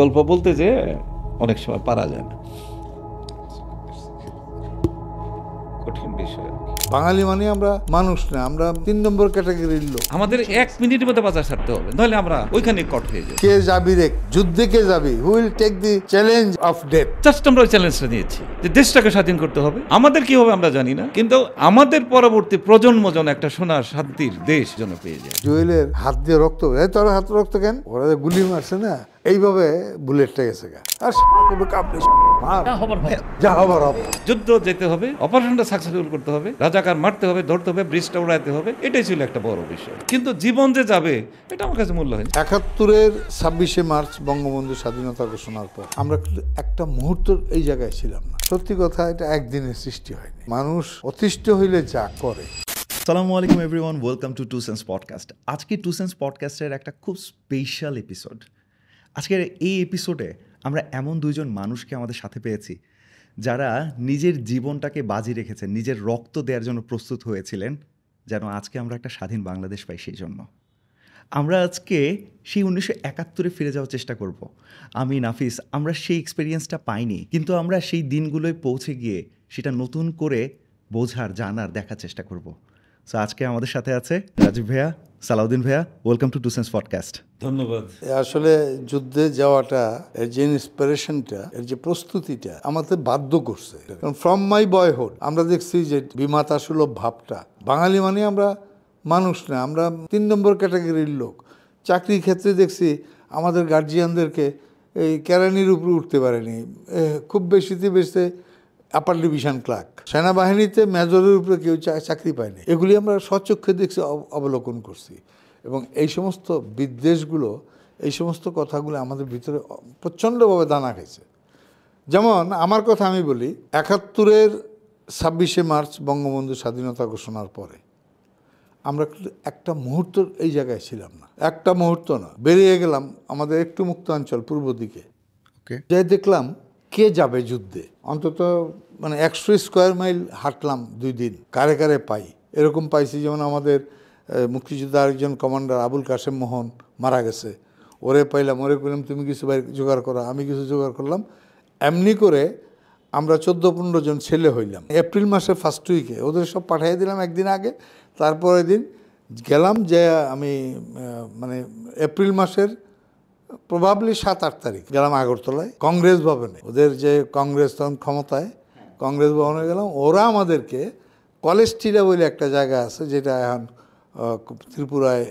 গল্প বলতে যে অনেক সময় পারা যায় না। কঠিন বিষয় বাঙালি মানে আমরা মানুষ না আমরা তিন নম্বর ক্যাটাগরির লোক। আমাদের এক মিনিটের মধ্যে বাজার ছাড়তে হবে নইলে আমরা ওইখানে কট হয়ে যাই। কে যাবি রে? যুদ্ধে কে যাবি? We'll take the challenge of death just আমরা ওই চ্যালেঞ্জটা নিয়েছি যে দেশটাকে স্বাধীন করতে হবে। আমাদের কি হবে আমরা জানি না কিন্তু আমাদের পরবর্তী প্রজন্ম যেন একটা সোনার শান্তির দেশ যেন পেয়ে যায়। জুয়েলের হাত দিয়ে রক্ত এই তোর হাত রক্ত কেন? ওরা যে গুলি মারছে না? এইভাবে বুলেটটা গেছে গা। আর কোনো কাপ নেই মার। যা হবার হবে যুদ্ধ যেতে হবে অপারেশনটা সাকসেসফুল করতে হবে রাজাকার মারতে হবে ধরতে হবে ব্রিজটা উড়াইতে হবে এটাই ছিল একটা বড় বিষয়। কিন্তু জীবন যে যাবে এটা আমার কাছে মূল্যহীন একাত্তরের ছাব্বিশে মার্চ বঙ্গবন্ধু স্বাধীনতা ঘোষণার পর আমরা কিন্তু একটা মুহূর্ত এই জায়গায় ছিলাম না। সত্যি কথা এটা একদিনের সৃষ্টি হয়নি। মানুষ অতিষ্ঠ হইলে যা করে। সালামু আলাইকুম everyone welcome to two sense podcast আজকে টু সেন্স পডকাস্টের একটা খুব স্পেশাল এপিসোড আজকের এই এপিসোডে আমরা এমন দুইজন মানুষকে আমাদের সাথে পেয়েছি, যারা নিজের জীবনটাকে বাজি রেখেছেন নিজের রক্ত দেওয়ার জন্য প্রস্তুত হয়েছিলেন, যেন আজকে আমরা একটা স্বাধীন বাংলাদেশ পাই সেই জন্য। আমরা আজকে সেই উনিশশো একাত্তরে ফিরে যাওয়ার চেষ্টা করব। আমি নাফিস, আমরা সেই এক্সপিরিয়েন্সটা পাইনি, কিন্তু আমরা সেই দিনগুলোয় পৌঁছে গিয়ে সেটা নতুন করে বোঝার, জানার, দেখার চেষ্টা করব। সো আজকে আমাদের সাথে আছে রাজীব ভাইয়া সালাউদ্দিন ভাইয়া welcome to two sense podcast ধন্যবাদ। আসলে যুদ্ধে যাওয়াটা এর যে ইন্সপিরেশনটা এর যে প্রস্তুতিটা আমাদের বাধ্য করছে। কারণ ফ্রম মাই বয়হুড আমরা দেখছি যে বিমাতা সুলভ ভাবটা। বাঙালি মানে আমরা মানুষ না আমরা তিন নম্বর ক্যাটাগরির লোক। চাকরির ক্ষেত্রে দেখছি আমাদের গার্জিয়ানদেরকে এই কেরানির উপরে উঠতে পারেনি। খুব বেশিতে বেশি আপার ডিভিশন ক্লার্ক সেনাবাহিনীতে মেজরের উপরে কেউ চাকরি পায়নি। এগুলি আমরা স্বচক্ষে দেখছি অব- অবলোকন করছি। এবং এই সমস্ত বিদ্বেষগুলো এই সমস্ত কথাগুলো আমাদের ভিতরে প্রচণ্ডভাবে দানা খাইছে। যেমন আমার কথা আমি বলি একাত্তরের ছাব্বিশে মার্চ বঙ্গবন্ধু স্বাধীনতা ঘোষণার পরে আমরা একটা মুহূর্ত এই জায়গায় ছিলাম না। একটা মুহূর্ত না। বেরিয়ে গেলাম আমাদের একটু মুক্তাঞ্চল পূর্ব দিকে। ওকে যাই দেখলাম কে যাবে যুদ্ধে? অন্তত মানে একশো স্কোয়ার মাইল হাঁটলাম দুই দিন, কারে কারে পাই। এরকম পাইছি যেমন আমাদের মুক্তিযোদ্ধা আরেকজন কমান্ডার আবুল কাশেম মোহন মারা গেছে। ওরে পাইলাম, ওরে করলাম তুমি কিছু জোগাড় করো। আমি কিছু জোগাড় করলাম। এমনি করে আমরা চোদ্দ পনেরো জন ছেলে হইলাম। এপ্রিল মাসের ফার্স্ট উইকে ওদের সব পাঠিয়ে দিলাম একদিন আগে। তারপরের দিন গেলাম যে আমি মানে এপ্রিল মাসের প্রবাবলি সাত, আট তারিখ গেলাম আগরতলায়। কংগ্রেস ভবনে। ওদের যে কংগ্রেস তখন ক্ষমতায়, কংগ্রেস ভবনে গেলাম। ওরা আমাদেরকে কলেজ টিলা বলে একটা জায়গা আছে, যেটা এখন ত্রিপুরায়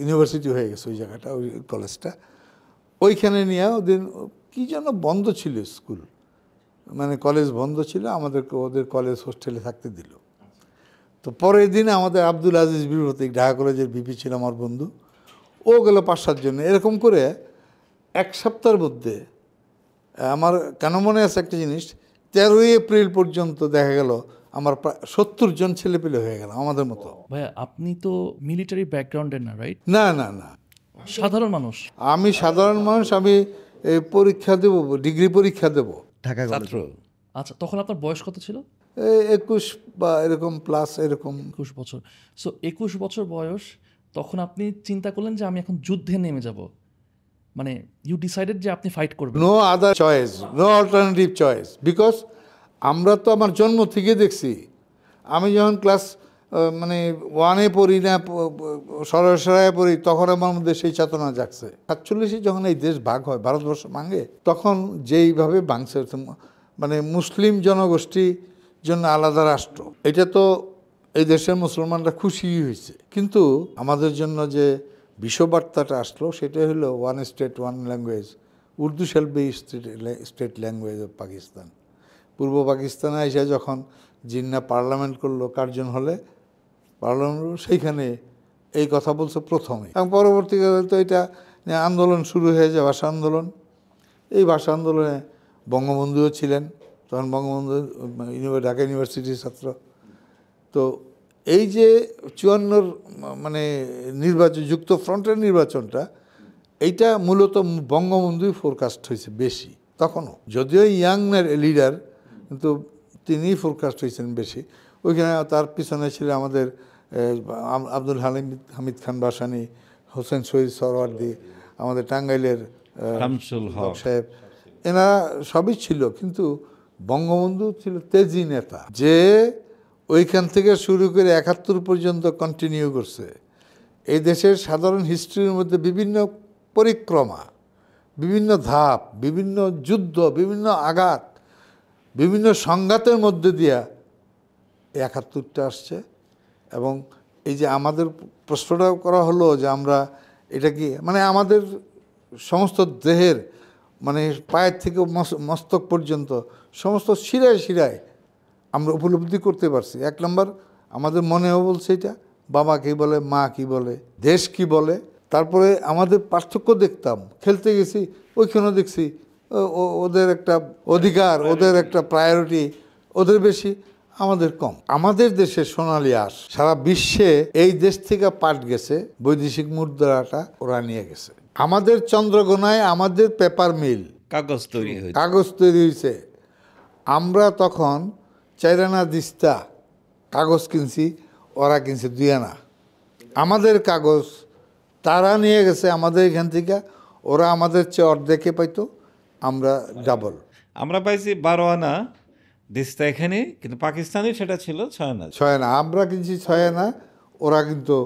ইউনিভার্সিটি হয়ে গেছে ওই জায়গাটা, ওই কলেজটা। ওইখানে নিয়ে ওদের কী যেন বন্ধ ছিল স্কুল। মানে কলেজ বন্ধ ছিল, আমাদেরকে ওদের কলেজ হোস্টেলে থাকতে দিল। তো পরের দিন আমাদের আব্দুল আজিজ বিপ্রতীক ঢাকা কলেজের বিপি ছিল আমার বন্ধু। ও গেলো পাঁচ সাতজন এরকম করে এক সপ্তাহের মধ্যে আমার কেন মনে আছে একটা জিনিস তেরোই এপ্রিল পর্যন্ত দেখা গেল আমার প্রায় সত্তর জন ছেলে পেলে হয়ে গেল আমাদের মতো। ভাইয়া আপনি তো মিলিটারি ব্যাকগ্রাউন্ডের না রাইট না না না। সাধারণ মানুষ। আমি সাধারণ মানুষ আমি পরীক্ষা দেব ডিগ্রি পরীক্ষা দেব। ঢাকা ছাত্র। আচ্ছা তখন আপনার বয়স কত ছিল? একুশ বা এরকম প্লাস এরকম। একুশ বছর। সো একুশ বছর বয়স তখন আপনি চিন্তা করলেন যে আমি এখন যুদ্ধে নেমে যাব। মানে ইউ ডিসাইডেড যে আপনি ফাইট করবেন। No other choice no alternative choice because আমরা তো আমার জন্ম থেকে দেখছি। আমি যখন ক্লাস মানে ওয়ানে পড়ি না সরাসরায় পড়ি, তখন আমার মধ্যে সেই চেতনা জাগছে। সাতচল্লিশে যখন এই দেশ ভাগ হয়, ভারতবর্ষ ভাঙে, তখন যেইভাবে ভাঙছে মানে মুসলিম জনগোষ্ঠী জন্য আলাদা রাষ্ট্র। এটা তো এই দেশের মুসলমানরা খুশি হয়েছে। কিন্তু আমাদের জন্য যে বিশ্ববার্তাটা আসলো সেটা হলো one state one language Urdu shall be state language of Pakistan পূর্ব পাকিস্তানে এসে যখন জিন্না পার্লামেন্ট করল, কার্জন হলে পার্লামেন্ট সেইখানে এই কথা বলছে প্রথমে। এবং পরবর্তীকালে তো এটা আন্দোলন শুরু হয়ে যায়, ভাষা আন্দোলন। এই ভাষা আন্দোলনে বঙ্গবন্ধুও ছিলেন, তখন বঙ্গবন্ধু ঢাকা ইউনিভার্সিটির ছাত্র। তো এই যে চুয়ান্নর মানে নির্বাচন যুক্ত ফ্রন্টের নির্বাচনটা এইটা মূলত বঙ্গবন্ধুই ফোরকাস্ট হয়েছে বেশি তখনও। যদিও ইয়াং লিডার কিন্তু তিনিই ফোরকাস্ট হয়েছেন বেশি। ওইখানে তার পিছনে ছিল আমাদের আব্দুল হালিম হামিদ খান বাসানি হোসেন শহীদ সরওয়ার্দি আমাদের টাঙ্গাইলের সাহেব। এনারা সবই ছিল কিন্তু বঙ্গবন্ধু ছিল তেজি নেতা। যে ওইখান থেকে শুরু করে একাত্তর পর্যন্ত কন্টিনিউ করছে। এই দেশের সাধারণ হিস্ট্রির মধ্যে বিভিন্ন পরিক্রমা, বিভিন্ন ধাপ, বিভিন্ন যুদ্ধ, বিভিন্ন আঘাত, বিভিন্ন সংঘাতের মধ্যে দিয়া একাত্তরটা আসছে এবং এই যে আমাদের প্রশ্নটা করা হলো যে আমরা এটা কি মানে আমাদের সমস্ত দেহের মানে পায়ের থেকে মস- মস্তক পর্যন্ত সমস্ত শিরায় শিরায় আমরা উপলব্ধি করতে পারছি। এক নম্বর আমাদের মনেও বলছে এটা বাবা কি বলে মা কি বলে দেশ কি বলে। তারপরে আমাদের পার্থক্য দেখতাম খেলতে গেছি ওইখানেও দেখছি ওদের একটা অধিকার ওদের একটা প্রায়োরিটি ওদের বেশি আমাদের কম। আমাদের দেশে সোনালী আঁশ সারা বিশ্বে এই দেশ থেকে পাট গেছে বৈদেশিক মুদ্রাটা ওরা নিয়ে গেছে। আমাদের চন্দ্রগোনায় আমাদের পেপার মিল কাগজ তৈরি কাগজ তৈরি হয়েছে। আমরা তখন চাইরানা দিস্তা কাগজ কিনছি ওরা কিনছে দুই আনা আমাদের কাগজ তারা নিয়ে গেছে আমাদের এখান থেকে ওরা আমাদের চেয়ে অর্ধেকে পাইতো আমরা ডাবল আমরা পাইছি বারো আনা দিস্তা এখানে কিন্তু পাকিস্তানে সেটা ছিল ছয় আনা ছয় আনা আমরা কিনছি ছয় আনা ওরা কিন্তু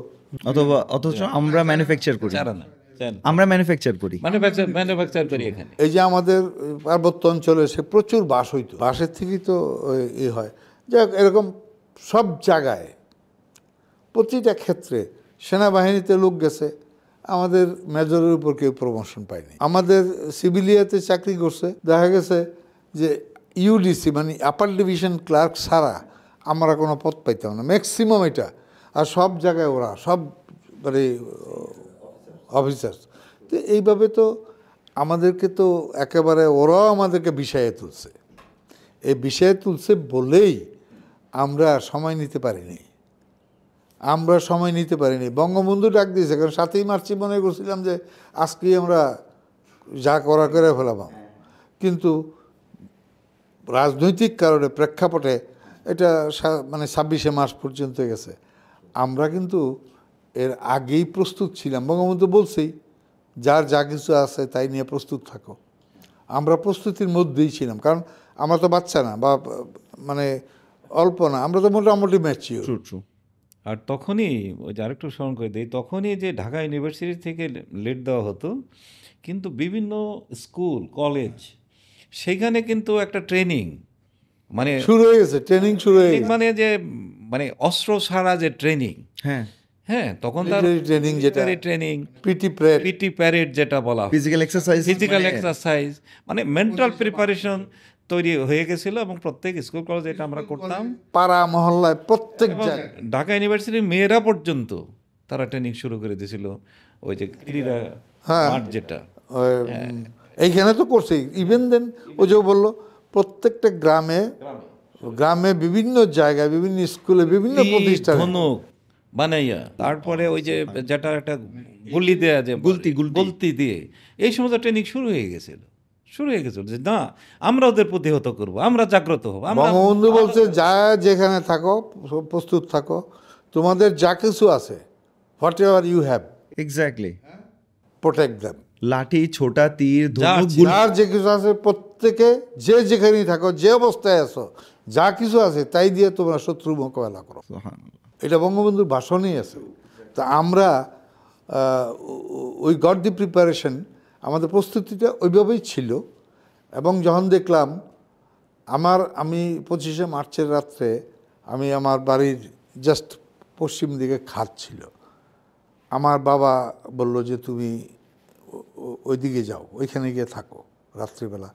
অথবা অথচ আমরা ম্যানুফ্যাকচার করি। চার আনা চার আনা। আমরা ম্যানুফ্যাকচার করি। ম্যানুফ্যাকচার ম্যানুফ্যাকচার করি এখানে। এই যে আমাদের পার্বত্য অঞ্চলে সে প্রচুর বাস হইতো। বাসের থেকেই তো ই হয়। যাক এরকম সব জায়গায় প্রতিটা ক্ষেত্রে সেনাবাহিনীতে লোক গেছে। আমাদের মেজরের উপর কেউ প্রমোশন পায়নি। আমাদের সিভিলিয়াতে চাকরি করছে। দেখা গেছে যে ইউডিসি মানে আপার ডিভিশন ক্লার্ক ছাড়া আমরা কোনো পদ পাইতাম না। ম্যাক্সিমাম এটা। আর সব জায়গায় ওরা সব মানে অফিসার তো এইভাবে তো আমাদেরকে তো একেবারে ওরাও আমাদেরকে বিষয়ে তুলছে। এই বিষয়ে তুলছে বলেই আমরা সময় নিতে পারিনি। আমরা সময় নিতে পারিনি। বঙ্গবন্ধু ডাক দিয়েছে, কারণ সাতই মার্চে মনে করছিলাম যে আজকেই আমরা যা করা করে ফেলাম। কিন্তু রাজনৈতিক কারণে প্রেক্ষাপটে এটা মানে ছাব্বিশে মাস পর্যন্ত গেছে। আমরা কিন্তু এর আগেই প্রস্তুত ছিলাম। বঙ্গবন্ধু বলছেই যার যা কিছু আছে তাই নিয়ে প্রস্তুত থাকো। আমরা প্রস্তুতির মধ্যেই ছিলাম কারণ আমরা তো বাচ্চা না বা মানে অল্প না আমরা তো মোটামুটি ম্যাচিওর আর তখনই ওই যে আরেকটু স্মরণ করে দিই তখনই যে ঢাকা ইউনিভার্সিটি থেকে লেট দেওয়া হতো কিন্তু বিভিন্ন স্কুল কলেজ সেখানে কিন্তু একটা ট্রেনিং মানে শুরু হয়ে গেছে ট্রেনিং শুরু হয়ে গেছে। মানে যে মানে অস্ত্র ছাড়া যে ট্রেনিং হ্যাঁ। হ্যাঁ তখন তার ট্রেনিং যেটা training PT parade PT parade যেটা বলা ফিজিক্যাল এক্সারসাইজ ফিজিক্যাল এক্সারসাইজ মানে মেন্টাল প্রিপারেশন তৈরি হয়ে গেছিল এবং প্রত্যেক স্কুল কলেজ এটা আমরা করতাম। পাড়া মহল্লায় প্রত্যেক ঢাকা ইউনিভার্সিটির মেয়েরা পর্যন্ত তারা ট্রেনিং শুরু করে দিয়েছিল। ওই যে ক্রীড়া হ্যাঁ। মাঠ যেটা। এইখানে তো করছেই। ইভেন দেন ও যে বলল প্রত্যেকটা গ্রামে গ্রামে। বিভিন্ন জায়গায় বিভিন্ন স্কুলে বিভিন্ন প্রতিষ্ঠান প্রতিষ্ঠানে। ধনুক বানাইয়া। তারপরে ওই যে যেটা একটা গুলি দেয়া যে গুলতি, গুলতি। দিয়ে। এই সমস্ত ট্রেনিং শুরু হয়ে গেছিল। শুরু হয়ে গেছিল যে না আমরা ওদের প্রতিহত করব আমরা জাগ্রত হব বঙ্গবন্ধু বলছে যা যেখানে থাকো প্রস্তুত থাকো। তোমাদের যা কিছু আছে whatever you have exactly protect them লাঠি ছোটা তীর যার যে কিছু আছে প্রত্যেকে যে যেখানেই থাকো যে অবস্থায় আছো যা কিছু আছে তাই দিয়ে তোমরা শত্রু মোকাবেলা করো। এটা বঙ্গবন্ধুর ভাষণই আছে। তা আমরা ওই গড দি প্রিপারেশন আমাদের প্রস্তুতিটা ওইভাবেই ছিল এবং যখন দেখলাম আমার, আমি পঁচিশে মার্চের রাত্রে আমি আমার বাড়ির জাস্ট পশ্চিম দিকে খাত ছিল। আমার বাবা বলল যে, তুমি ওইদিকে যাও, ওইখানে গিয়ে থাকো রাত্রিবেলা।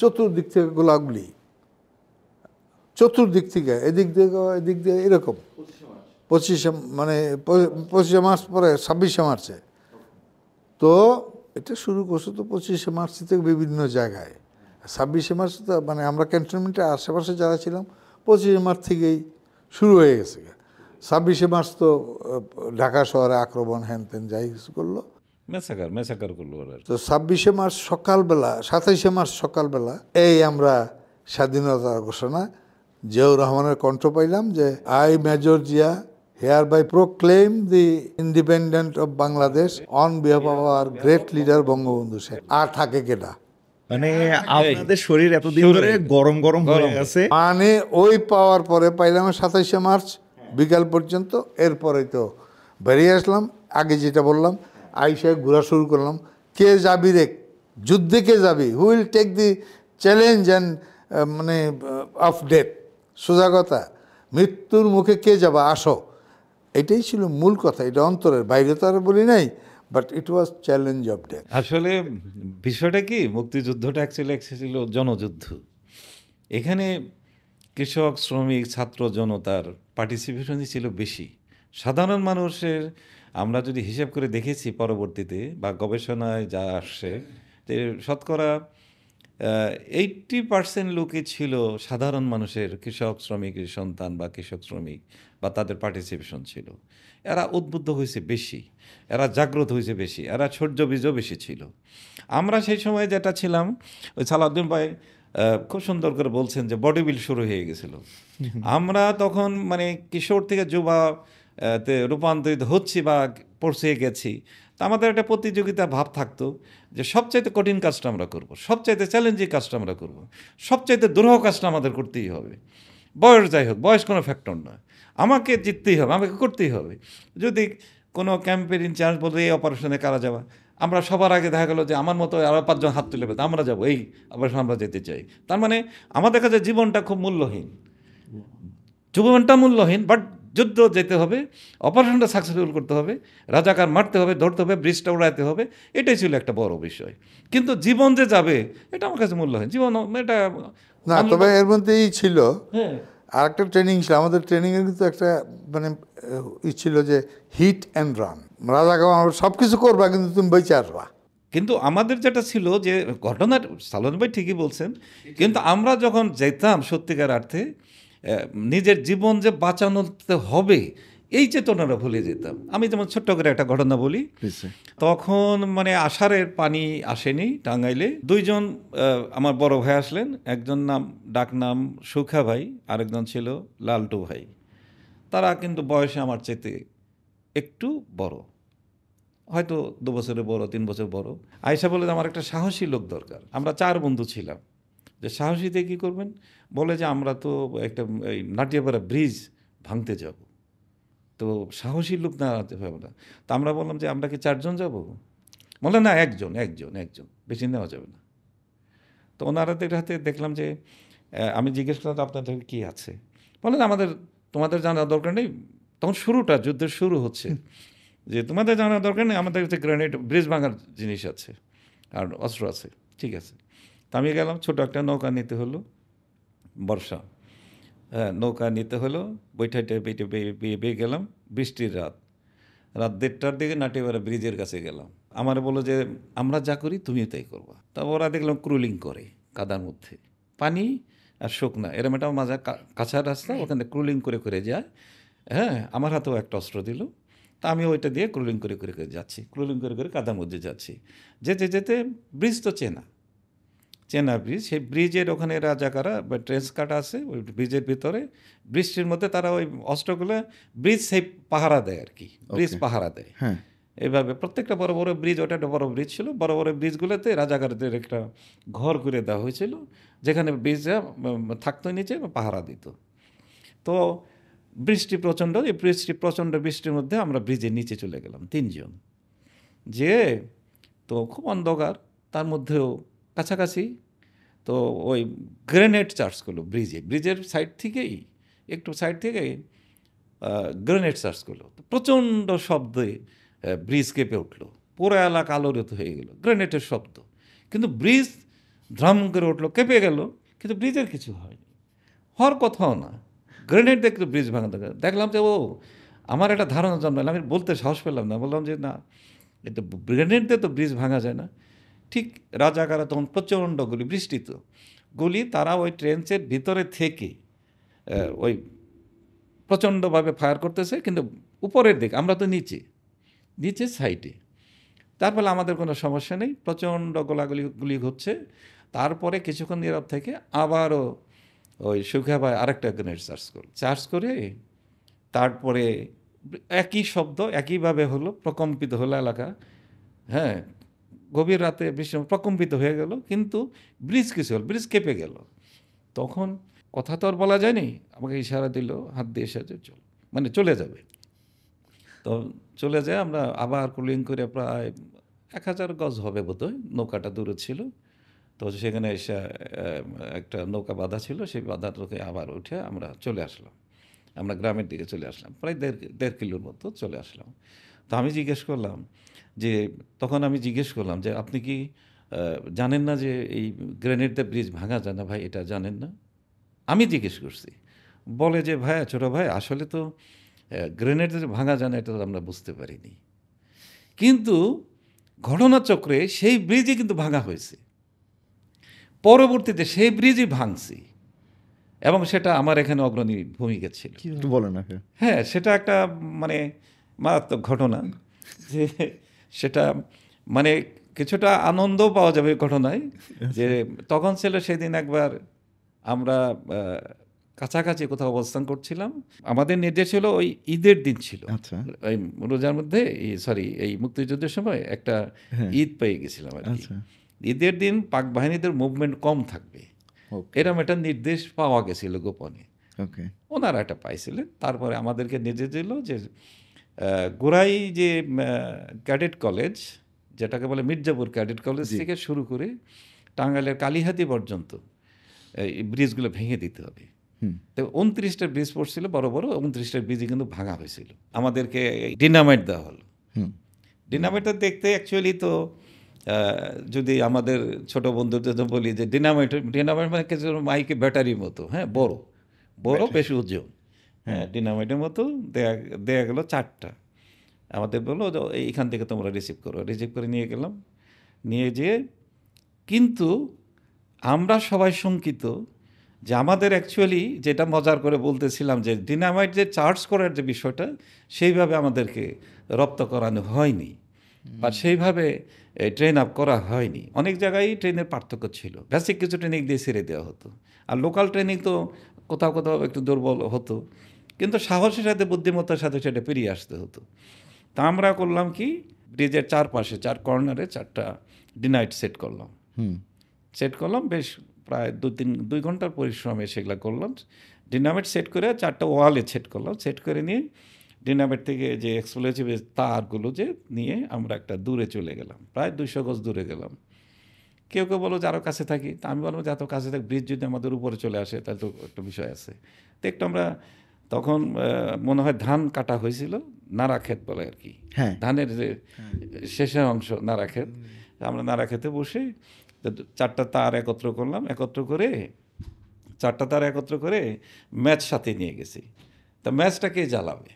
চতুর্দিক থেকে গোলাগুলি, চতুর্দিক থেকে, এদিক দিয়ে এদিক দিয়ে এরকম। পঁচিশে মানে পঁচিশে মার্চ পরে ছাব্বিশে মার্চে। তো এটা শুরু করছে তো পঁচিশে মার্চ থেকে বিভিন্ন জায়গায়। ছাব্বিশে মার্চ তো মানে আমরা ক্যান্টনমেন্টের আশেপাশে যারা ছিলাম পঁচিশে মার্চ থেকেই শুরু হয়ে গেছে। ছাব্বিশে মার্চ তো ঢাকা শহরে আক্রমণ হ্যান ত্যান যাই কিছু করল। মেসাকার মেসাকার করল তো ছাব্বিশে মার্চ সকালবেলা সাতাইশে মার্চ সকালবেলা এই আমরা স্বাধীনতা ঘোষণা জিয়াউর রহমানের কণ্ঠ পাইলাম যে I major Zia hereby proclaim the independence of Bangladesh on behalf of our great leader Bangabandhu Sheikh. আর থাকে কেটা? মানে আপনাদের শরীর এতদিন ধরে গরম গরম হয়ে গেছে। মানে ওই পাওয়ার পরে পাইলাম সাতাইশে মার্চ বিকাল পর্যন্ত। এরপরে তো বেরিয়ে আসলাম আগে যেটা বললাম আইসায় ঘোরা শুরু করলাম। কে যাবি রে? যুদ্ধে কে যাবি? We'll take the challenge and মানে অফ ডেথ সোজা কথা মৃত্যুর মুখে কে যাবা? আসো। এটাই ছিল মূল কথা, এটা অন্তরের, বাইরে তো আর বলি নাই but it was challenge of death আসলে বিষয়টা কি মুক্তিযুদ্ধটা অ্যাকচুয়ালি ছিল জনযুদ্ধ। এখানে কৃষক, শ্রমিক, ছাত্র জনতার পার্টিসিপেশনই ছিল বেশি। সাধারণ মানুষের, আমরা যদি হিসাব করে দেখেছি পরবর্তীতে বা গবেষণায় যা আসছে, যে শতকরা এইটটি পার্সেন্ট লোকই ছিল সাধারণ মানুষের, কৃষক শ্রমিকের সন্তান বা কৃষক, শ্রমিক। বা তাদের পার্টিসিপেশন ছিল। এরা উদ্বুদ্ধ হয়েছে বেশি এরা জাগ্রত হয়েছে বেশি এরা সূর্য বীজও বেশি ছিল। আমরা সেই সময় যেটা ছিলাম ওই সালাউদ্দিন ভাই খুব সুন্দর করে বলছেন যে বডি বিল শুরু হয়ে গেছিল। আমরা তখন মানে কিশোর থেকে যুবা তে রূপান্তরিত হচ্ছি বা পড়ছে গেছি। তা আমাদের একটা প্রতিযোগিতা ভাব থাকতো যে সবচাইতে কঠিন কাজটা আমরা করব সবচাইতে চ্যালেঞ্জিং কাজটা আমরা করব সবচাইতে দুরূহ কাজটা আমাদের করতেই হবে। বয়স যাই হোক বয়স কোনো ফ্যাক্টর নয়। আমাকে জিততেই হবে আমাকে করতেই হবে। যদি কোনো ক্যাম্পের ইনচার্জ বলতে এই অপারেশনে কারা যাওয়া আমরা সবার আগে দেখা গেলো যে আমার মতো আরও পাঁচজন হাত তুলে পেতে আমরা যাব এই অপারেশন আমরা যেতে চাই। তার মানে আমাদের কাছে জীবনটা খুব মূল্যহীন। জীবনটা মূল্যহীন বাট যুদ্ধ যেতে হবে অপারেশনটা সাকসেসফুল করতে হবে রাজাকার মারতে হবে ধরতে হবে ব্রিজটা উড়াইতে হবে এটাই ছিল একটা বড় বিষয়। কিন্তু জীবন যে যাবে এটা আমার কাছে মূল্যহীন। জীবন এটা না তবে এর মধ্যেই ছিল হ্যাঁ। আর একটা ট্রেনিং ছিল, আমাদের ট্রেনিংয়ের কিন্তু একটা মানে ই ছিল যে হিট অ্যান্ড রান রাজা আমরা সব কিছু করবা, কিন্তু তুমি বেঁচে আসবা। কিন্তু আমাদের যেটা ছিল যে ঘটনার সালন ভাই ঠিকই বলছেন, কিন্তু আমরা যখন যেতাম সত্যিকার অর্থে নিজের জীবন যে বাঁচানোতে হবে এই চেতনাটা ভুলে যেতাম। আমি যেমন ছোট্ট করে একটা ঘটনা বলি তখন মানে আষাঢ়ের পানি আসেনি টাঙ্গাইলে। দুইজন আমার বড় ভাই আসলেন একজন নাম ডাক নাম সুখা ভাই আরেকজন ছিল লালটু ভাই। তারা কিন্তু বয়সে আমার চেতে একটু বড়। হয়তো দু বছরের বড় তিন বছর বড়। আয়সা বলে আমার একটা সাহসী লোক দরকার। আমরা চার বন্ধু ছিলাম। যে সাহসীতে কী করবেন? বলে যে আমরা তো একটা এই নাটিয়াপাড়া ব্রিজ ভাঙতে যাব। তো সাহসী লোক না হবে না। তা আমরা বললাম যে আমরা কি চারজন যাব? বলে না একজন একজন একজন বেশি নেওয়া যাবে না। তো ওনারাদের হাতে দেখলাম যে আমি জিজ্ঞেস করলাম আপনাদের কী আছে? বলেন আমাদের তোমাদের জানার দরকার নেই। তখন শুরুটা যুদ্ধের শুরু হচ্ছে। যে তোমাদের জানার দরকার নেই আমাদের কাছে গ্রেনেড ব্রিজ ভাঙার জিনিস আছে আর অস্ত্র আছে ঠিক আছে। তা আমি গেলাম ছোটো একটা নৌকা নিতে হলো বর্ষা। হ্যাঁ নৌকা নিতে হলো বৈঠাইটে বেটে বেয়ে বেয়ে গেলাম, বৃষ্টির রাত। রাত দেড়টার দিকে নাটিবাড়া ব্রিজের কাছে গেলাম। আমার বলো যে, আমরা যা করি তুমিও তাই করবা। তা ওরা দেখলাম ক্রুলিং করে কাদার মধ্যে। পানি আর শুকনা, এরম একটা মাজা কা- কাঁচা রাস্তা, ওখানে ক্রুলিং করে করে যায়। হ্যাঁ আমার হাতেও একটা অস্ত্র দিল। তা আমি ওইটা দিয়ে ক্রুলিং করে করে করে যাচ্ছি। ক্রুলিং করে করে কাদার মধ্যে যাচ্ছি। যেতে যেতে ব্রিজ তো চেনা। চেনা ব্রিজ সেই ব্রিজের ওখানে রাজাকারা বা ট্রেন্স কাটা আছে ওই ব্রিজের ভিতরে। বৃষ্টির মধ্যে তারা ওই অস্ত্রগুলো ব্রিজ সেই পাহারা দেয় আর কি ব্রিজ পাহারা দেয়। হ্যাঁ। এইভাবে প্রত্যেকটা বড় বড় ব্রিজ ওটা একটা বড় ব্রিজ ছিল। বড় বড় ব্রিজগুলোতে রাজাকারদের একটা ঘর করে দেওয়া হয়েছিল যেখানে ব্রিজে থাকতো নিচে পাহারা দিত। তো বৃষ্টি প্রচণ্ড এই বৃষ্টি প্রচণ্ড বৃষ্টির মধ্যে আমরা ব্রিজের নিচে চলে গেলাম তিনজন। যে তো খুব অন্ধকার তার মধ্যেও কাছাকাছি, তো ওই গ্রেনেড চার্জ করল ব্রিজে, ব্রিজের সাইড থেকেই, একটু সাইড থেকেই গ্রেনেড চার্জ করল তো প্রচণ্ড শব্দে ব্রিজ কেঁপে উঠল। পুরো এলাকা আলোড়িত হয়ে গেল, গ্রেনেডের শব্দ। কিন্তু ব্রিজ ধ্রাম করে উঠল, কেঁপে গেল, কিন্তু ব্রিজের কিছু হয়নি। হওয়ার কথাও না। গ্রেনেড দেখলে, ব্রিজ ভাঙা দেখা দেখলাম যে, ও, আমার একটা ধারণা জন্মালো। আমি বলতে সাহস পেলাম না। বললাম যে, না এটা গ্রেনেড দিয়ে তো ব্রিজ ভাঙা যায় না। ঠিক রাজাকারা তখন প্রচণ্ড গুলি বৃষ্টি তো গুলি তারা ওই ট্রেনসের ভিতরে থেকে ওই প্রচণ্ডভাবে ফায়ার করতেছে, কিন্তু উপরের দিক, আমরা তো নিচে নিচে সাইডে তার ফলে আমাদের কোনো সমস্যা নেই, প্রচণ্ড গোলাগুলি, গুলি হচ্ছে। তারপরে কিছুক্ষণ নীরব থেকে আবারও ওই সুখা ভাই আরেকটা গ্রেনেড চার্জ করল চার্জ করে তারপরে একই শব্দ একইভাবে হলো, প্রকম্পিত হলো এলাকা। হ্যাঁ গভীর রাতে বৃষ্টি প্রকম্পিত হয়ে গেল, কিন্তু ব্রিজ কিছু হল, ব্রিজ কেঁপে গেল। তখন কথা তো আর বলা যায়নি, আমাকে ইশারা দিল, হাত দিয়ে এসে চল মানে চলে যাবে। তো চলে যায় আমরা আবার কুলিং করে প্রায় এক হাজার গজ হবে বোধহয়, নৌকাটা দূরে ছিল। তো সেখানে এসে একটা নৌকা বাঁধা ছিল, সেই বাঁধা থেকে আবার উঠে আমরা চলে আসলাম। আমরা গ্রামের দিকে চলে আসলাম, প্রায় দেড় দেড় কিলোর মতো চলে আসলাম। তো আমি জিজ্ঞেস করলাম যে তখন আমি জিজ্ঞেস করলাম যে আপনি কি জানেন না যে এই গ্রেনেড দ্য ব্রিজ ভাঙা যায় না ভাই? এটা জানেন না? আমি জিজ্ঞেস করছি। বলে যে ভাইয়া ছোটো ভাই আসলে তো গ্রেনেড ভাঙা যায় না এটা তো আমরা বুঝতে পারিনি। কিন্তু ঘটনাচক্রে সেই ব্রিজই কিন্তু ভাঙা হয়েছে। পরবর্তীতে সেই ব্রিজই ভাঙছি এবং সেটা আমার এখানে অগ্রণী ভূমিকা ছিল। একটু বলেন না হ্যাঁ সেটা একটা মানে মারাত্মক ঘটনা যে সেটা মানে কিছুটা আনন্দ পাওয়া যাবে ঘটনায় যে তখন ছিল সেদিন একবার আমরা কাছাকাছি কোথাও অবস্থান করছিলাম। আমাদের নির্দেশ ছিল ওই ঈদের দিন ছিল। আচ্ছা। এই রোজার মধ্যে সরি এই মুক্তিযুদ্ধের সময় একটা ঈদ পেয়ে গেছিলাম আর কি। আচ্ছা। ঈদের দিন পাক বাহিনীদের মুভমেন্ট কম থাকবে। এরকম একটা নির্দেশ পাওয়া গেছিল গোপনে। ওকে ওনারা এটা পাইছিলেন। তারপরে আমাদেরকে নির্দেশ দিল যে গোড়াই যে ক্যাডেট কলেজ যেটাকে বলে মির্জাপুর ক্যাডেট কলেজ থেকে শুরু করে টাঙ্গাইলের কালীহাতি পর্যন্ত এই ব্রিজগুলো ভেঙে দিতে হবে। হুম। তো উনত্রিশটা ব্রিজ পড়ছিল বড় বড় উনত্রিশটা ব্রিজই কিন্তু ভাঙা হয়েছিল। আমাদেরকে ডিনামাইট দেওয়া হলো। হুম। ডিনামাইটটা দেখতে অ্যাকচুয়ালি তো যদি আমাদের ছোট বন্ধুদের তো বলি যে ডিনামাইট ডিনামাইট মানে কিছু মাইকে ব্যাটারির মতো হ্যাঁ বড়। বড় বেশি ওজন হ্যাঁ ডিনামাইটের মতো দেয়া দেয়া গেল চারটা। আমাদের বলল যে এইখান থেকে তোমরা রিসিভ করো। রিসিভ করে নিয়ে গেলাম। নিয়ে যেয়ে কিন্তু আমরা সবাই শঙ্কিত যে আমাদের অ্যাকচুয়ালি যেটা মজার করে বলতেছিলাম যে ডিনামাইট যে চার্জ করার যে বিষয়টা সেইভাবে আমাদেরকে রপ্ত করানো হয়নি। বা সেইভাবে ট্রেন আপ করা হয়নি। অনেক জায়গায় ট্রেনের পার্থক্য ছিল। বেসিক কিছু ট্রেনিং দিয়ে ছেড়ে দেওয়া হতো। আর লোকাল ট্রেনিং তো কোথাও কোথাও একটু দুর্বল হতো। কিন্তু সাহসের সাথে বুদ্ধিমত্তার সাথে সেটা পেরিয়ে আসতে হতো। তা আমরা করলাম কি? ব্রিজের চারপাশে চার কর্নারে চারটা ডিনাইট সেট করলাম। হুম। সেট করলাম বেশ প্রায় দু তিন দুই ঘণ্টার পরিশ্রমে সেগুলো করলাম। ডিনামেট সেট করে চারটা ওয়ালে সেট করলাম। সেট করে নিয়ে ডিনামেট থেকে যে এক্সপ্লোজিভ তারগুলো যে নিয়ে আমরা একটা দূরে চলে গেলাম। প্রায় দুইশো গজ দূরে গেলাম। কেউ কেউ বলো যে আরও কাছে থাকি। তা আমি বলব যে এত কাছে থাকি ব্রিজ যদি আমাদের উপরে চলে আসে তাহলে তো একটা বিষয় আছে। তো একটু আমরা তখন মনে হয় ধান কাটা হয়েছিল নাড়া ক্ষেত বলে আর কি। হ্যাঁ। ধানের যে শেষের অংশ নাড়া ক্ষেত। আমরা নাড়া খেতে বসে চারটা তার একত্র করলাম একত্র করে চারটা তার একত্র করে ম্যাচ সাথে নিয়ে গেছি। তা ম্যাচটা কে জ্বালাবে?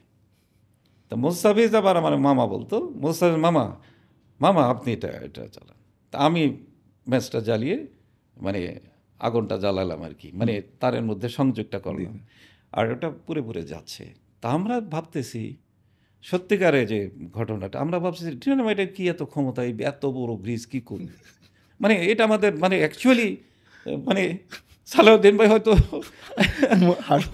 তা মুস্তাফিজ আবার আমার মামা বলতো মুস্তাফিজ মামা মামা আপনি এটা এটা চালান তা আমি ম্যাচটা জ্বালিয়ে মানে আগুনটা জ্বালালাম আর কি। মানে তারের মধ্যে সংযোগটা করলাম। আর ওটা পুরে পুরে যাচ্ছে। তা আমরা ভাবতেছি সত্যিকারে যে ঘটনাটা আমরা ভাবছি ডিনামাইটের কি এত ক্ষমতা? এই এত বড় ব্রিজ কি করবে? মানে এটা আমাদের মানে অ্যাকচুয়ালি মানে সালাউদ্দিন ভাই হয়তো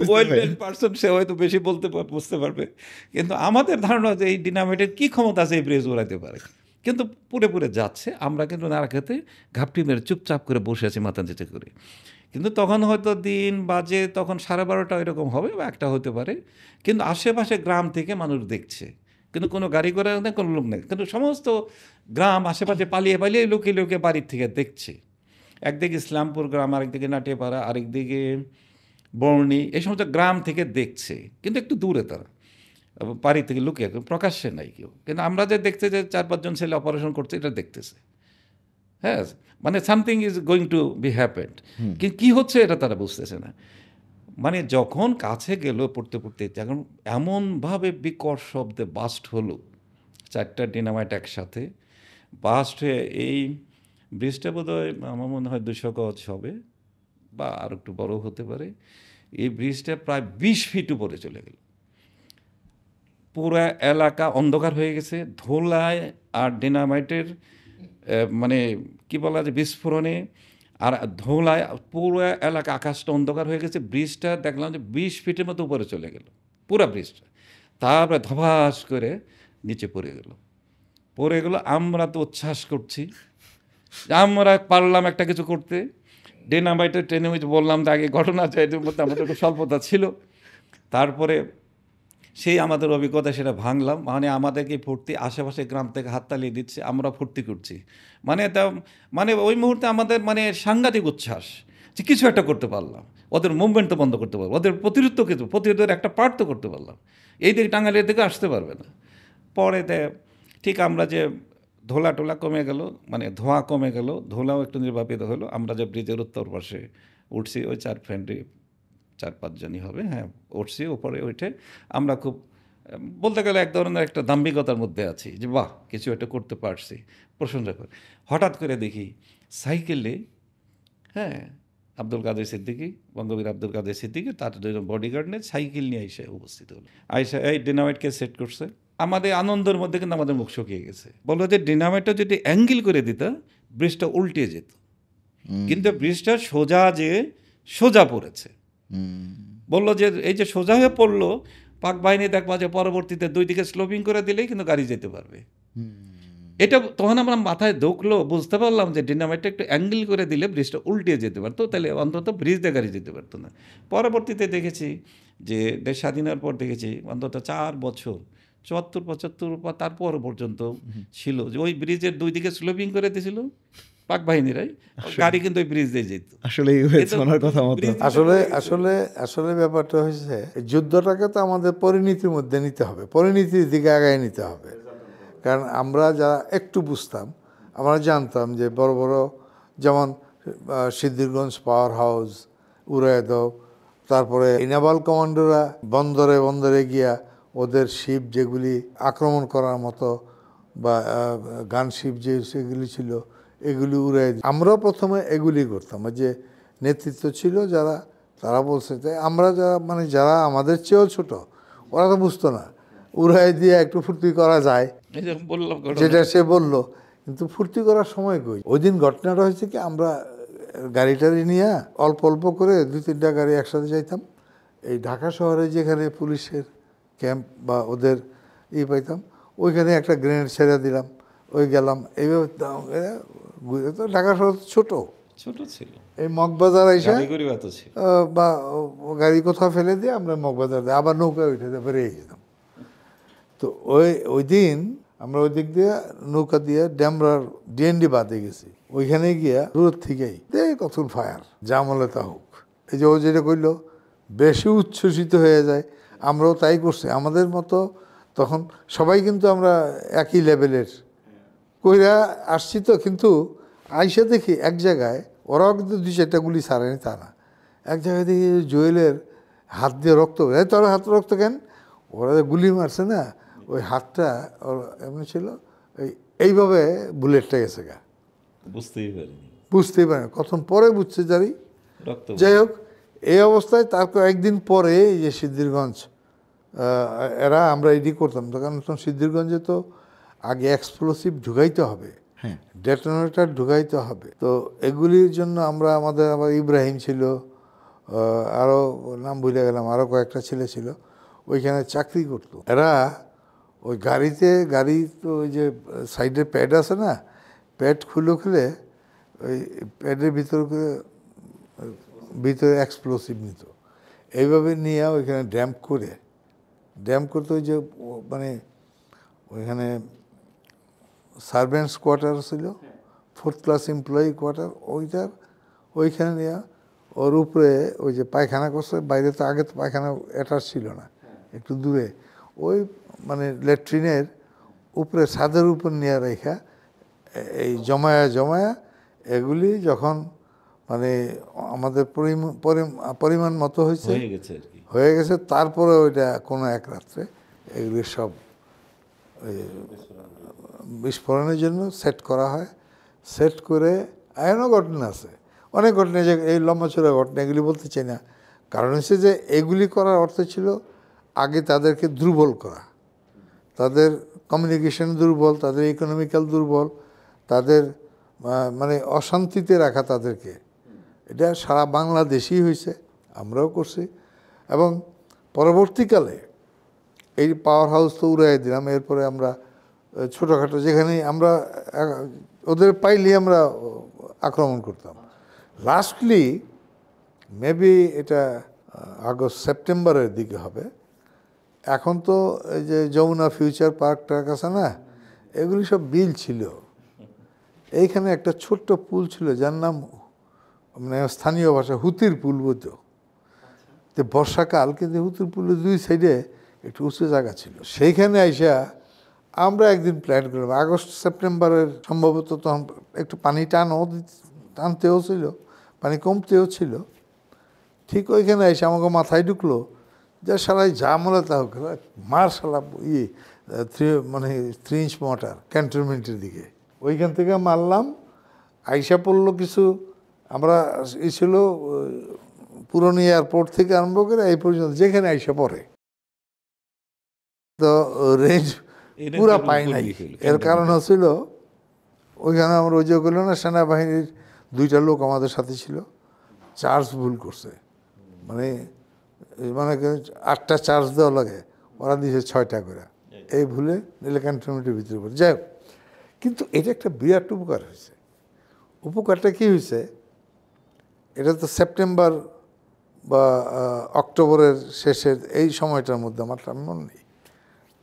ওয়েল পার্সন সে হয়তো বেশি বলতে বুঝতে পারবে। কিন্তু আমাদের ধারণা যে এই ডিনামাইটের কি ক্ষমতা আছে এই ব্রিজ উড়াইতে পারে। কিন্তু পুরে পুরে যাচ্ছে। আমরা কিন্তু নাড়া খেতে ঘাপটি মেরে চুপচাপ করে বসে আছি মাথা নিচে করে। কিন্তু তখন হয়তো দিন, বাজে, তখন সাড়ে বারোটা এরকম হবে বা একটা হতে পারে। কিন্তু আশেপাশে গ্রাম থেকে মানুষ দেখছে। কিন্তু কোনো গাড়ি করে নেই, কোনো লোক নেই। কিন্তু সমস্ত গ্রাম আশেপাশে পালিয়ে পালিয়ে লুকিয়ে লুকিয়ে বাড়ির থেকে দেখছে। একদিকে ইসলামপুর গ্রাম, আরেকদিকে নাটিয়াপাড়া আরেকদিকে বর্ণি, এই সমস্ত গ্রাম থেকে দেখছে। কিন্তু একটু দূরে তারা। বাড়ি থেকে লুকিয়ে, প্রকাশ্যে নাই কেউ। কিন্তু আমরা যে দেখতে যে চার পাঁচজন ছেলে অপারেশন করছে, এটা দেখতেছে। হ্যাঁ মানে something is going to be happened কিন্তু কী হচ্ছে এটা তারা বুঝতেছে না। মানে যখন কাছে গেল পড়তে পড়তে যখন এমনভাবে বিকট শব্দে বাস্ট হলো চারটা ডিনামাইট একসাথে বাস্ট হয়ে এই ব্রিজটা বোধ হয় আমার মনে হয় দুশো গজ হবে বা আর একটু বড় হতে পারে। এই ব্রিজটা প্রায় বিশ ফিট উপরে চলে গেল। পুরো এলাকা অন্ধকার হয়ে গেছে ধোলায় আর ডিনামাইটের মানে কি বলা যায়, বিস্ফোরণে আর ধোলায় পুরো এলাকা আকাশটা অন্ধকার হয়ে গেছে, ব্রিজটা দেখলাম যে বিশ ফিটের মতো উপরে চলে গেল, পুরো ব্রিজটা। তারপরে ধপাস করে নিচে পড়ে গেল। পড়ে গেল, আমরা তো উচ্ছ্বাস করছি, আমরা পারলাম একটা কিছু করতে। ডেনামাইটের ট্রেনে যে বললাম তো আগে ঘটনা চাইতে মধ্যে আমাদের একটু স্বল্পতা ছিল। তারপরে সেই আমাদের অভিজ্ঞতা সেটা ভাঙলাম। মানে আমাদেরকে ফুর্তি আশেপাশে গ্রাম থেকে হাততালি দিচ্ছে, আমরা ফুর্তি করছি। মানে তা মানে ওই মুহূর্তে আমাদের মানে সাংঘাতিক উচ্ছ্বাস যে কিছু একটা করতে পারলাম। ওদের মুভমেন্ট তো বন্ধ করতে পারব ওদের প্রতিরোধ কিছু প্রতিরোধের একটা পার্ট তো করতে পারলাম। এই দিকে টাঙ্গালের দিকে আসতে পারবে না। পরে ঠিক আমরা যে ধোলা টোলা কমে গেল মানে ধোঁয়া কমে গেল, ধোলাও একটু নির্বাপিত হলো, আমরা যে ব্রিজের উত্তর পাশে উঠছি, ওই চার ফ্রেন্ডে চার পাঁচজনই হবে হ্যাঁ উঠছি ওপরে উঠে। আমরা খুব বলতে গেলে এক ধরনের একটা দাম্ভিকতার মধ্যে আছি যে বাহ কিছু একটা করতে পারছি। প্রশংসা করে। হঠাৎ করে দেখি সাইকেলে হ্যাঁ আব্দুল কাদের সিদ্দিকি বঙ্গবীর আব্দুল কাদের সিদ্দিকি তার দুজন বডিগার্ড নিয়ে সাইকেল নিয়ে আইসা উপস্থিত হলো। আইসা এই ডিনামাইটকে সেট করছে? আমাদের আনন্দের মধ্যে কিন্তু আমাদের মুখ শুকিয়ে গেছে। বলল যে ডিনামাইটটা যদি অ্যাঙ্গেল করে দিত ব্রিজটা উল্টে যেত। কিন্তু ব্রিজটা সোজা যে সোজা পড়েছে। বলল যে এই যে সোজা হয়ে পড়ল পাক বাহিনী দেখবা যে পরবর্তীতে দুই দিকে স্লোপিং করে দিলেই কিন্তু গাড়ি যেতে পারবে। এটা তখন আমরা মাথায় ঢুকলো বুঝতে পারলাম যে ডিনামাইটটা একটু অ্যাঙ্গেল করে দিলে ব্রিজটা উল্টে যেতে পারতো তাহলে অন্তত ব্রিজ দিয়ে গাড়ি যেতে পারতো না। পরবর্তীতে দেখেছি যে দেশ স্বাধীনের পর দেখেছি অন্তত চার বছর চুয়াত্তর পঁচাত্তর বা তারপর পর্যন্ত ছিল যে ওই ব্রিজের দুই দিকে স্লোপিং করে দিয়েছিল পাক বাহিনীরাই গাড়ি কিন্তু ওই ব্রিজ দিয়ে যেত। আসলে কথা মতো। আসলে আসলে আসলে ব্যাপারটা হয়েছে যুদ্ধটাকে তো আমাদের পরিণতির মধ্যে নিতে হবে পরিণতির দিকে আগায় নিতে হবে। কারণ আমরা যারা একটু বুঝতাম আমরা জানতাম যে বড় বড় যেমন সিদ্ধিরগঞ্জ পাওয়ার হাউস উড়ায়দব তারপরে ইনাবাল কমান্ডোরা বন্দরে বন্দরে গিয়া ওদের শিপ যেগুলি আক্রমণ করার মতো বা গান শিপ যে সেগুলি ছিল এগুলি উড়াই দি- আমরাও প্রথমে এগুলি করতাম। যে নেতৃত্ব ছিল যারা তারা বলছে যে আমরা যারা মানে যারা আমাদের চেয়েও ছোট ওরা তো বুঝতো না। উড়াই দিয়ে একটু ফুর্তি করা যায়। বললাম যেটা সে বলল কিন্তু ফুর্তি করার সময় কই? ওই দিন ঘটনাটা হয়েছে কি আমরা গাড়ি টাড়ি নিয়ে অল্প অল্প করে দুই তিনটা গাড়ি একসাথে যাইতাম। এই ঢাকা শহরে যেখানে পুলিশের ক্যাম্প বা ওদের ই পাইতাম ওইখানে একটা গ্রেনেড ছেড়ে দিলাম। ওই গেলাম এইভাবে তো ঢাকা শহর ছোট। ছোট ছিল। এই মগবাজার আহ, বা গাড়ি কোথাও ফেলে দিয়ে আমরা মগবাজার দিয়ে আবার নৌকায় উঠে বেরিয়ে যেতাম তো ওই ওই দিন আমরা ওই দিক দিয়ে নৌকা দিয়ে ড্যামরার ডিএনডি বাদে গেছি। ওইখানে গিয়া দূর থেকেই দে কখন ফায়ার জামলে তা হোক। এই যে ও যেটা কইলো বেশি উচ্ছ্বসিত হয়ে যায়। আমরাও তাই করছি। আমাদের মতো তখন সবাই কিন্তু আমরা একই লেভেলের কইরা আসছি তো কিন্তু আইসা দেখি এক জায়গায় ওরাও কিন্তু দুই চারটা গুলি ছাড়েনি তা না। এক জায়গায় দেখি জুয়েলের হাত দিয়ে রক্ত এই তোর হাত রক্ত কেন? ওরা যে গুলি মারছে না ওই হাতটা ওর এমনি ছিল এই এইভাবে বুলেটটা গেছে গা। বুঝতেই পারিনি। বুঝতেই পারে না কখন পরে বুঝছে জারি যাই হোক এই অবস্থায় তার কয়েকদিন পরে এই যে সিদ্ধিরগঞ্জ এরা আমরা এডি করতাম তো কারণ তখন সিদ্ধিরগঞ্জে তো আগে এক্সপ্লোসিভ ঢুকাইতে হবে। হ্যাঁ। ডেটোনেটার ঢুকাইতে হবে। তো এগুলির জন্য আমরা আমাদের আবার ইব্রাহিম ছিল আরও নাম ভুলে গেলাম আরও কয়েকটা ছেলে ছিল ওইখানে চাকরি করতো। এরা ওই গাড়িতে গাড়ি তো ওই যে সাইডে প্যাড আছে না প্যাড খুলে খুলে ওই প্যাডের ভিতর করে ভিতরে এক্সপ্লোসিভ নিত। এইভাবে নিয়ে ওইখানে ড্যাম্প করে ড্যাম্প করতে ওই যে মানে ওইখানে সার্ভেন্টস কোয়ার্টার ছিল ফোর্থ ক্লাস এমপ্লয়ি কোয়ার্টার ওইটার ওইখানে নিয়ে ওর উপরে ওই যে পায়খানা করছে বাইরে তো আগে তো পায়খানা অ্যাটাচ ছিল না একটু দূরে। ওই মানে ল্যাট্রিনের উপরে ছাদের উপর নিয়ে রেখা এই জমায়া জমায়া এগুলি যখন মানে আমাদের পরিম- পরিম- পরিমাণ মতো হয়েছে হয়ে গেছে হয়ে গেছে তারপরে ওইটা কোনো এক রাত্রে এগুলি সব ওই বিস্ফোরণের জন্য সেট করা হয়। সেট করে এমনও ঘটনা আছে। অনেক ঘটনা যে এই লম্বা লম্বাচড়া ঘটনা, এগুলি বলতে চাই না। কারণ হচ্ছে যে এগুলি করার অর্থ ছিল আগে তাদেরকে দুর্বল করা। তাদের কমিউনিকেশন দুর্বল, তাদের ইকোনমিক্যাল দুর্বল, তাদের মানে অশান্তিতে রাখা তাদেরকে। এটা সারা বাংলাদেশেই হয়েছে, আমরাও করছি। এবং পরবর্তীকালে এই পাওয়ার হাউস তো উড়াই দিলাম, এরপরে আমরা ছোটোখাটো যেখানে আমরা ওদের পাইলে আমরা আক্রমণ করতাম। লাস্টলি মেবি এটা আগস্ট সেপ্টেম্বরের দিকে হবে। এখন তো এই যে যমুনা ফিউচার পার্ক টার্ক আছে না এগুলি সব বিল ছিল। এইখানে একটা ছোট্ট পুল ছিল যার নাম মানে স্থানীয় ভাষা হুতির পুল বলতো। তো বর্ষাকাল কিন্তু হুতির পুলের দুই সাইডে একটু উঁচু জায়গা ছিল। সেইখানে আইসা আমরা একদিন প্ল্যান করলাম। আগস্ট সেপ্টেম্বরের সম্ভবত তখন একটু পানি টানও টানতেও ছিল, পানি কমতেও ছিল। ঠিক ওইখানে এসে আমাকে মাথায় ঢুকলো যে সারাই যা মনে তা হোক মার সালা ইয়ে থ্রি মানে থ্রি ইঞ্চ মোটর ক্যান্টনমেন্টের দিকে। ওইখান থেকে মারলাম। আইসা পড়ল কিছু, আমরা ই ছিল পুরনো এয়ারপোর্ট থেকে আরম্ভ করে এই পর্যন্ত যেখানে আইসা পড়ে। তো রেঞ্জ পুরা পাই নাই। এর কারণ হচ্ছিল ওইখানে আমরা ওই যে করল না সেনাবাহিনীর দুইটা লোক আমাদের সাথে ছিল। চার্জ ভুল করছে। মানে মানে আটটা চার্জ দেওয়া লাগে ওরা দিয়েছে ছয়টা করে। এই ভুলে নিলে ক্যান্টনমেন্টের ভিতরে পড়ে। যাই হোক, কিন্তু এটা একটা বিরাট উপকার হয়েছে। উপকারটা কি হয়েছে? এটা তো সেপ্টেম্বর বা অক্টোবরের শেষের এই সময়টার মধ্যে আমার মনে নেই।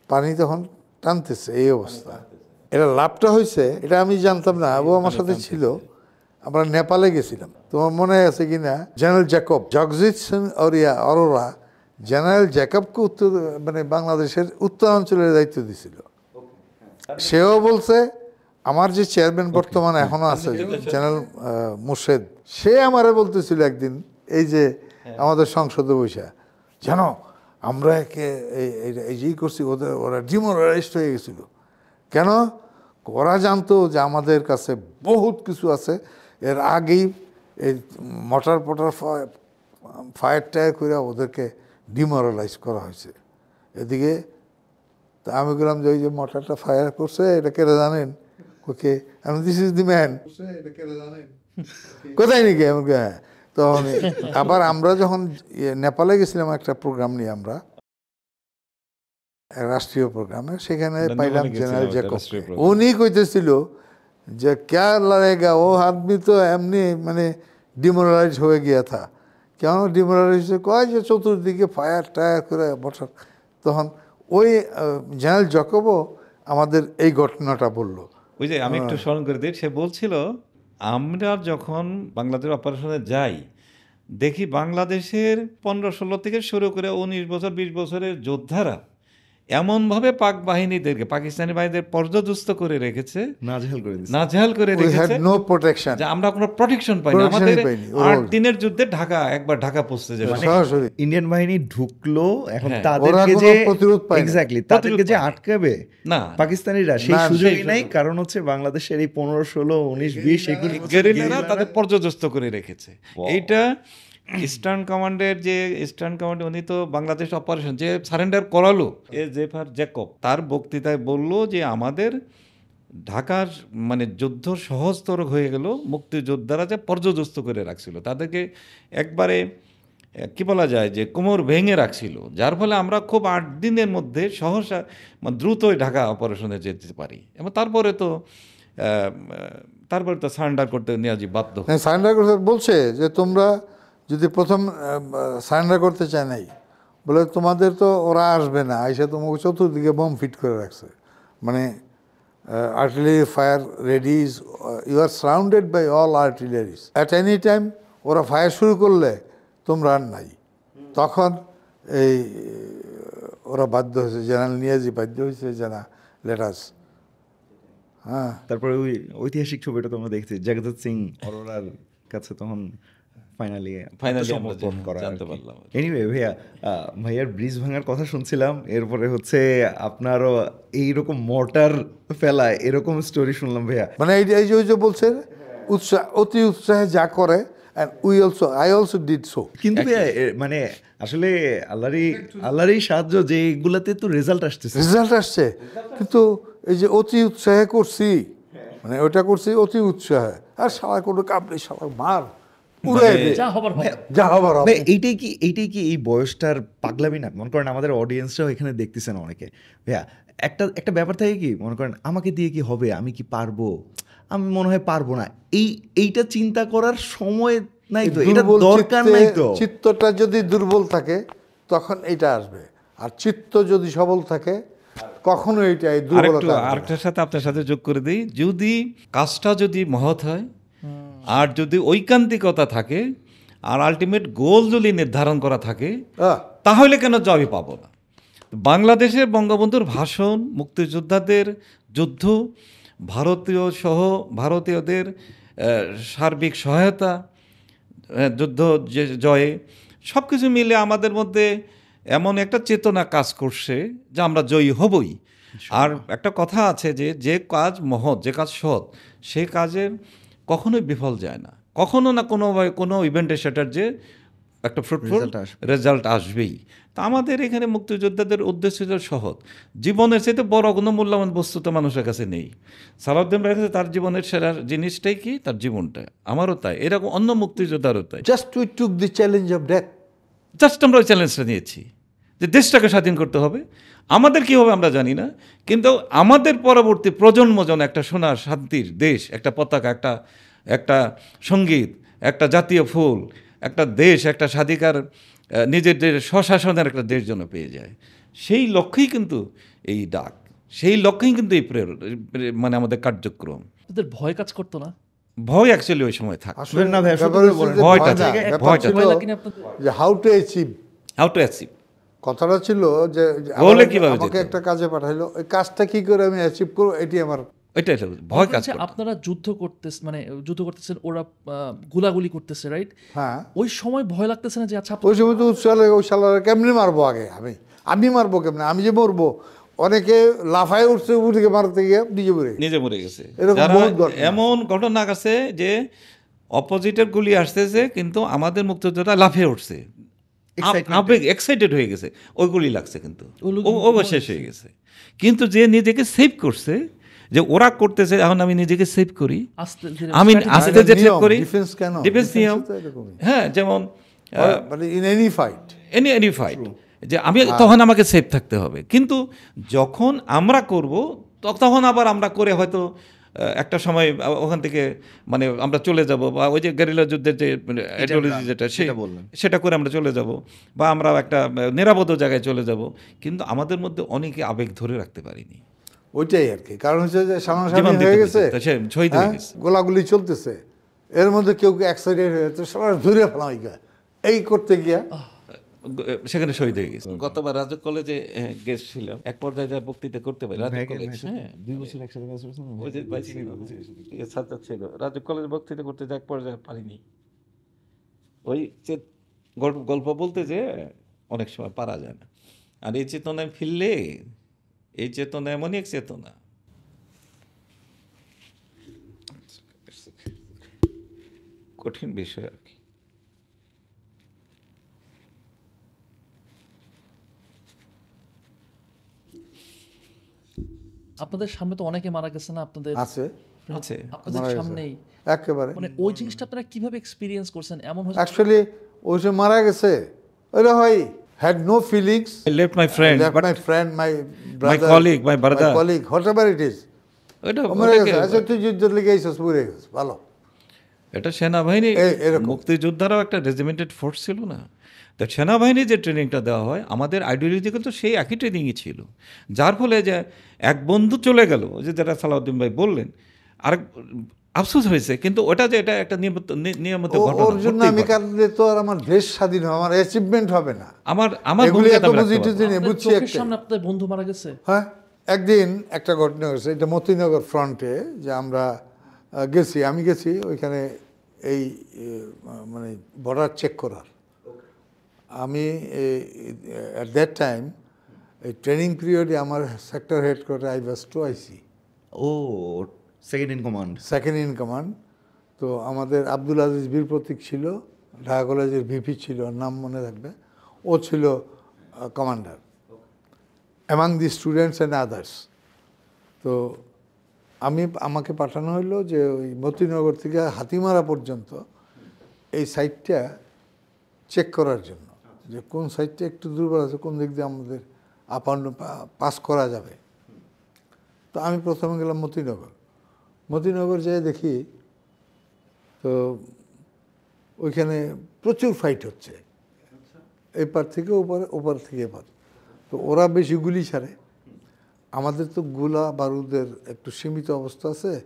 পানি তখন টানতেছে এই অবস্থা। এটা লাভটা হয়েছে এটা আমি জানতাম না ও আমার সাথে ছিল। আমরা নেপালে গেছিলাম। তোমার মনে আছে কি না জেনারেল জ্যাকব জগজিৎ সিং অরিয়া অরোরা জেনারেল জ্যাকবকে উত্তর মানে বাংলাদেশের উত্তরাঞ্চলের দায়িত্ব দিছিল। সেও বলছে আমার যে চেয়ারম্যান বর্তমানে এখনও আছে জেনারেল মুর্শেদ সে আমারে বলতেছিল একদিন এই যে আমাদের সংসদে বৈশা জানো আমরা একে এই- যেই করছি ওদের ওরা ডিমোরালাইজড হয়ে গেছিল। কেন? ওরা জানতো যে আমাদের কাছে বহুত কিছু আছে। এর আগেই এই মটার পটার ফায়ার টায়ার করে ওদেরকে ডিমোরালাইজ করা হয়েছে। এদিকে তা আমি বললাম যে ওই যে মটারটা ফায়ার করছে এটা কেটে জানেন? ওকে আমি দিস ইজ দি ম্যান কোথায় নাকি? আমি হ্যাঁ। তখন আবার আমরা যখন ইয়ে নেপালে গেছিলাম একটা প্রোগ্রাম নিয়ে আমরা রাষ্ট্রীয় প্রোগ্রামে সেখানে পাইলাম জেনারেল জ্যাকব উনি কইতেছিল যে ক্যা লড়েগা? ও আদমি তো এমনি মানে ডিমোরালাইজ হয়ে গিয়া থা। কেন ডিমোরালাইজ কয় যে চতুর্দিকে ফায়ার টায়ার করে বসার। তখন ওই জেনারেল জকবও আমাদের এই ঘটনাটা বলল। ওই যে আমি একটু স্মরণ করে দিই সে বলছিল আমরা যখন বাংলাদেশ অপারেশনে যাই, দেখি বাংলাদেশের পনেরো ষোলো থেকে শুরু করে উনিশ বছর, বিশ বছরের যোদ্ধারা এমনভাবে পাক বাহিনীদেরকে পাকিস্তানি বাহিনীদের পর্যদস্ত করে রেখেছে নাজেহাল করে নাজেহাল করে রেখেছে নো প্রোটেকশন যে আমরা কোনো প্রোটেকশন পাইনি। আমাদের আট দিনের যুদ্ধে ঢাকা একবার ঢাকা পৌঁছতে যাবে। সরাসরি। ইন্ডিয়ান বাহিনী ঢুকলো এখন হ্যাঁ। তাদেরকে যে প্রতিরোধ পায় এক্স্যাক্টলি তাদেরকে যে আটকাবে না। পাকিস্তানিরা সেই সুযোগই নাই। কারণ হচ্ছে বাংলাদেশের এই পনেরো ষোলো উনিশ বিশ গেরিলারা তাদের পর্যদস্ত করে রেখেছে। এইটা ইস্টার্ন কমান্ডের যে ইস্টার্ন কমান্ড উনি তো বাংলাদেশ অপারেশন যে সারেন্ডার করালো, এ জেফার জ্যাকব তার বক্তৃতায় বলল যে আমাদের ঢাকার মানে যুদ্ধ সহজতর হয়ে গেল, মুক্তিযোদ্ধারা যে পর্যদস্ত করে রাখছিল, তাদেরকে একবারে, কি বলা যায়, যে কোমর ভেঙে রাখছিল, যার ফলে আমরা খুব আট দিনের মধ্যে সহসা মানে দ্রুতই ঢাকা অপারেশনে যেতে পারি। এবং তারপরে তো তারপরে তো সারেন্ডার করতে নেওয়া নিয়াজি বাধ্য। সারেন্ডার করতে বলছে যে তোমরা যদি প্রথম সারেন্ডার করতে চায় নাই, বলে তোমাদের তো ওরা আসবে না, আইসা তোমাকে চতুর্দিকে বোম ফিট করে রাখছে। মানে artillery fire readies you are surrounded by all artilleries at any time ওরা ফায়ার শুরু করলে তোমরা আর নাই। তখন এই ওরা বাধ্য হয়েছে, জেনারেল নিয়াজি বাধ্য হয়েছে জানা লেটাস হ্যাঁ। তারপরে ওই ঐতিহাসিক ছবিটা তোমরা দেখছি জগদৎ সিং অরোরার কাছে তখন ফাইনালি Finally আমরা সমর্পণ করা জানতে পারলাম। এনিওয়ে ভাইয়া ভাইয়ার ব্রিজ ভাঙার কথা শুনছিলাম এরপরে হচ্ছে আপনারও এইরকম মর্টার ফেলা এরকম স্টোরি শুনলাম ভাইয়া। মানে এই যে- এই যে ওই যে বলছেন উৎসাহ অতি উৎসাহে যা করে and we also I also did so কিন্তু মানে আসলে আল্লাহরই আল্লাহরই সাহায্য যে এগুলাতে তো রেজাল্ট আসতেছে। রেজাল্ট আসছে। কিন্তু এই যে অতি উৎসাহে করছি মানে ওটা করছি অতি উৎসাহে। আর সারা কোনো কাপ নেই সারা মার। যা হবার যা হবার এইটাই কি এইটাই কি এই বয়সটার পাগলামি না? মনে করেন আমাদের অডিয়েন্সরাও এখানে দেখতেছেন অনেকে। ভাইয়া একটা একটা ব্যাপার থাকে কি মনে করেন আমাকে দিয়ে কি হবে? আমি কি পারব? আমি মনে হয় পারব না। এই এইটা চিন্তা করার সময় নাই তো এটা দরকার নাই তো। চিত্তটা যদি দুর্বল থাকে তখন এটা আসবে। আর চিত্ত যদি সবল থাকে কখনো এটা দুর্বলতা আরেকটার সাথে আপনার সাথে যোগ করে দিই। যদি কাজটা যদি মহৎ হয় আর যদি ঐকান্তিকতা থাকে আর আলটিমেট গোল যদি নির্ধারণ করা থাকে তাহলে কেন জবই পাবো না? বাংলাদেশের বঙ্গবন্ধুর ভাষণ মুক্তিযোদ্ধাদের যুদ্ধ ভারতীয় সহ ভারতীয়দের সার্বিক সহায়তা যুদ্ধ যে জয়ে সব কিছু মিলে আমাদের মধ্যে এমন একটা চেতনা কাজ করছে যে আমরা জয়ী হবই। আর একটা কথা আছে যে যে কাজ মহৎ যে কাজ সৎ সে কাজের কখনোই বিফল যায় না। কখনো না কোনো কোনো ইভেন্টে সেটার যে একটা ফ্রুটফুল রেজাল্ট আসবেই। তা আমাদের এখানে মুক্তিযোদ্ধাদের উদ্দেশ্য সহজ। জীবনের চাইতে বড় কোনো মূল্যবান বস্তু তো মানুষের কাছে নেই। সালাউদ্দিন কাছে তার জীবনের সেরা জিনিসটাই কি? তার জীবনটা। আমারও তাই। এরকম অন্য মুক্তিযোদ্ধারও তাই। Just we took the challenge of death just আমরা ওই চ্যালেঞ্জটা নিয়েছি। যে দেশটাকে স্বাধীন করতে হবে আমাদের কী হবে আমরা জানি না কিন্তু আমাদের পরবর্তী প্রজন্ম যেন একটা সোনার শান্তির দেশ একটা পতাকা একটা একটা সংগীত একটা জাতীয় ফুল একটা দেশ একটা স্বাধিকার আহ, নিজেদের স্বশাসনের একটা দেশ যেন পেয়ে যায় সেই লক্ষ্যেই কিন্তু এই ডাক সেই লক্ষ্যেই কিন্তু এই প্রেরণ মানে আমাদের কার্যক্রম আপনাদের ভয় কাজ করতো না ভয় অ্যাকচুয়ালি ওই সময় থাকে আসলে না ভয়টা ভয়টা যে how to achieve how to achieve কথাটা ছিল যে আমাকে- একটা কাজে পাঠাইলো। ওই কাজটা কি করে আমি অ্যাচিভ করব এটি আমার ওইটাই তো, ভয় কাজ আপনারা যুদ্ধ করতেছে মানে যুদ্ধ করতেছেন ওরা গুলাগুলি করতেছে রাইট হ্যাঁ। ওই সময় ভয় লাগতেছে না যে আচ্ছা ওই সময় তো উৎসাহে ওই শালারা কেমনি মারবো আগে? আমি আমি মারবো কেমনে? আমি যে মরবো অনেকে লাফায় উঠছে উঠে মারতে গিয়ে নিজে মরে গেছে। নিজে মরে গেছে। এমন ঘটনা আছে যে অপোজিটের গুলি আসতেছে কিন্তু আমাদের মুক্তিযোদ্ধা লাফিয়ে উঠছে. আবেগ এক্সাইটেড হয়ে গেছে। ওই গুলি লাগছে কিন্তু। ওগুলো ও ও শেষ হয়ে গেছে। কিন্তু যে নিজেকে সেভ করছে যে ওরা করতেছে এখন আমি নিজেকে সেভ করি। আমি আস্তে যে সেভ করি ডিফেন্স নিয়ম হ্যাঁ যেমন মানে in any fight any any fight যে আমি তখন আমাকে সেফ থাকতে হবে। কিন্তু যখন আমরা করব তখন আবার আমরা করে হয়তো একটা সময় ওখান থেকে মানে আমরা চলে যাব বা ওই যে গেরিলা যুদ্ধের যে আইডিওলজি যেটা সে সেটা করে আমরা চলে যাব বা আমরা একটা নিরাপদ জায়গায় চলে যাব। কিন্তু আমাদের মধ্যে অনেকে আবেগ ধরে রাখতে পারিনি। ওইটাই আর কি। কারণ হচ্ছে যে সামনাসামনি হয়ে গেছে হয়ে গেছে। গোলাগুলি চলতেছে। এর মধ্যে কেউ কেউ অ্যাক্সিডেন্ট হয়ে যাচ্ছে সবার ধরে ফেলা এই করতে গিয়া সেখানে শহীদ হয়ে গেছে। গতবার রাজক কলেজে গেছিলাম। এক পর্যায়ে যা বক্তৃতা করতে পারি রাজক কলেজ হ্যাঁ। দুই বছর একসাথে কাজ যে ছাত্র ছিল। রাজু কলেজ বক্তৃতা করতে যাক পর্যায়ে পারিনি। ওই চে- গল্প গল্প বলতে যে অনেক সময় পারা যায় না। আর এই চেতনায় ফিরলে এই চেতনা। এমনই এক চেতনা কঠিন বিষয়। আপনাদের সামনে তো অনেকে মারা গেছে না আপনাদের? আছে। আছে। আপনাদের সামনেই। একেবারে। মানে ওই জিনিসটা আপনারা কীভাবে এক্সপিরিয়েন্স করছেন? এমন হয়েছে অ্যাকচুয়ালি ওই যে মারা গেছে ওইটা হয়। Had no feelings I left my friend, left but my friend, my brother, colleague, my brother. colleague, whatever it is. আচ্ছা তুই যুদ্ধের লেগে আইসস মরে গেছে ভালো। এটা সেনাবাহিনী। মুক্তিযোদ্ধারাও একটা রেজিমেন্টেড ফোর্স ছিল না? তা সেনাবাহিনী যে ট্রেনিংটা দেওয়া হয় আমাদের আইডিওলজি কিন্তু সেই একই ট্রেনিংই ছিল। যার ফলে যে এক বন্ধু চলে গেল যে যেটা সালাউদ্দিন ভাই বললেন আরেক আফসোস হয়েছে কিন্তু ওটা যে এটা একটা নিয়মিত নিয়মিত ওর জন্য আমি কাঁদলে তো আর আমার দেশ স্বাধীন হবে আমার অ্যাচিভমেন্ট হবে না। আমার আমার বুঝছি আপনাদের বন্ধু মারা গেছে। হ্যাঁ একদিন একটা ঘটনা হয়েছে এটা মতিনগর ফ্রন্টে যে আমরা গেছি আমি গেছি ওইখানে এই মানে বর্ডার চেক করার। আমি অ্যাট দ্যাট টাইম এই ট্রেনিং পিরিয়ডে আমার sector headquarter I was two IC O second in command second in command তো আমাদের আব্দুল আজিজ বীর প্রতীক ছিল ঢাকা কলেজের ভিপি ছিল নাম মনে রাখবে ও ছিল commander among the students and others তো আমি আমাকে পাঠানো হলো যে ওই মতিনগর থেকে হাতিমারা পর্যন্ত এই সাইটটা চেক করার জন্য। যে কোন সাইডটা একটু দুর্বল আছে, কোন দিক দিয়ে আমাদের আপান পাস করা যাবে। তো আমি প্রথমে গেলাম মতিনগর। মতিনগর যেয়ে দেখি, তো ওইখানে প্রচুর ফাইট হচ্ছে। এপার থেকে ওপারে, ওপার থেকে এপার। তো ওরা বেশি গুলি ছাড়ে। আমাদের তো গোলা বারুদের একটু সীমিত অবস্থা আছে।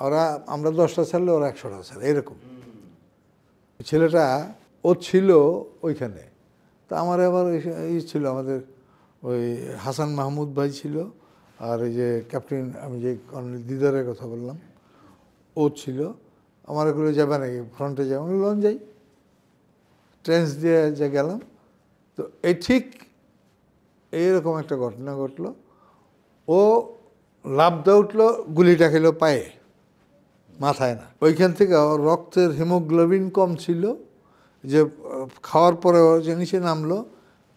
ওরা, আমরা দশটা ছাড়লে ওরা একশোটা ছাড়ে, এরকম। ছেলেটা, ও ছিল ওইখানে। তা আমার আবার ই ছিল আমাদের ওই হাসান মাহমুদ ভাই ছিল আর এই যে ক্যাপ্টেন, আমি যে কর্নেল দিদারের কথা বললাম, ও ছিল। আমার এগুলো যাবে নাকি? ফ্রন্টে যাবে? লন যাই। ট্রেন্স দিয়ে যে গেলাম। তো এই ঠিক এইরকম একটা ঘটনা ঘটলো। ও লাভ দিয়ে উঠল গুলিটা খেলো পায়ে, মাথায় না। ওইখান থেকে রক্তের হিমোগ্লোবিন কম ছিল। যে খাওয়ার পরে ও যে নিচে নামলো,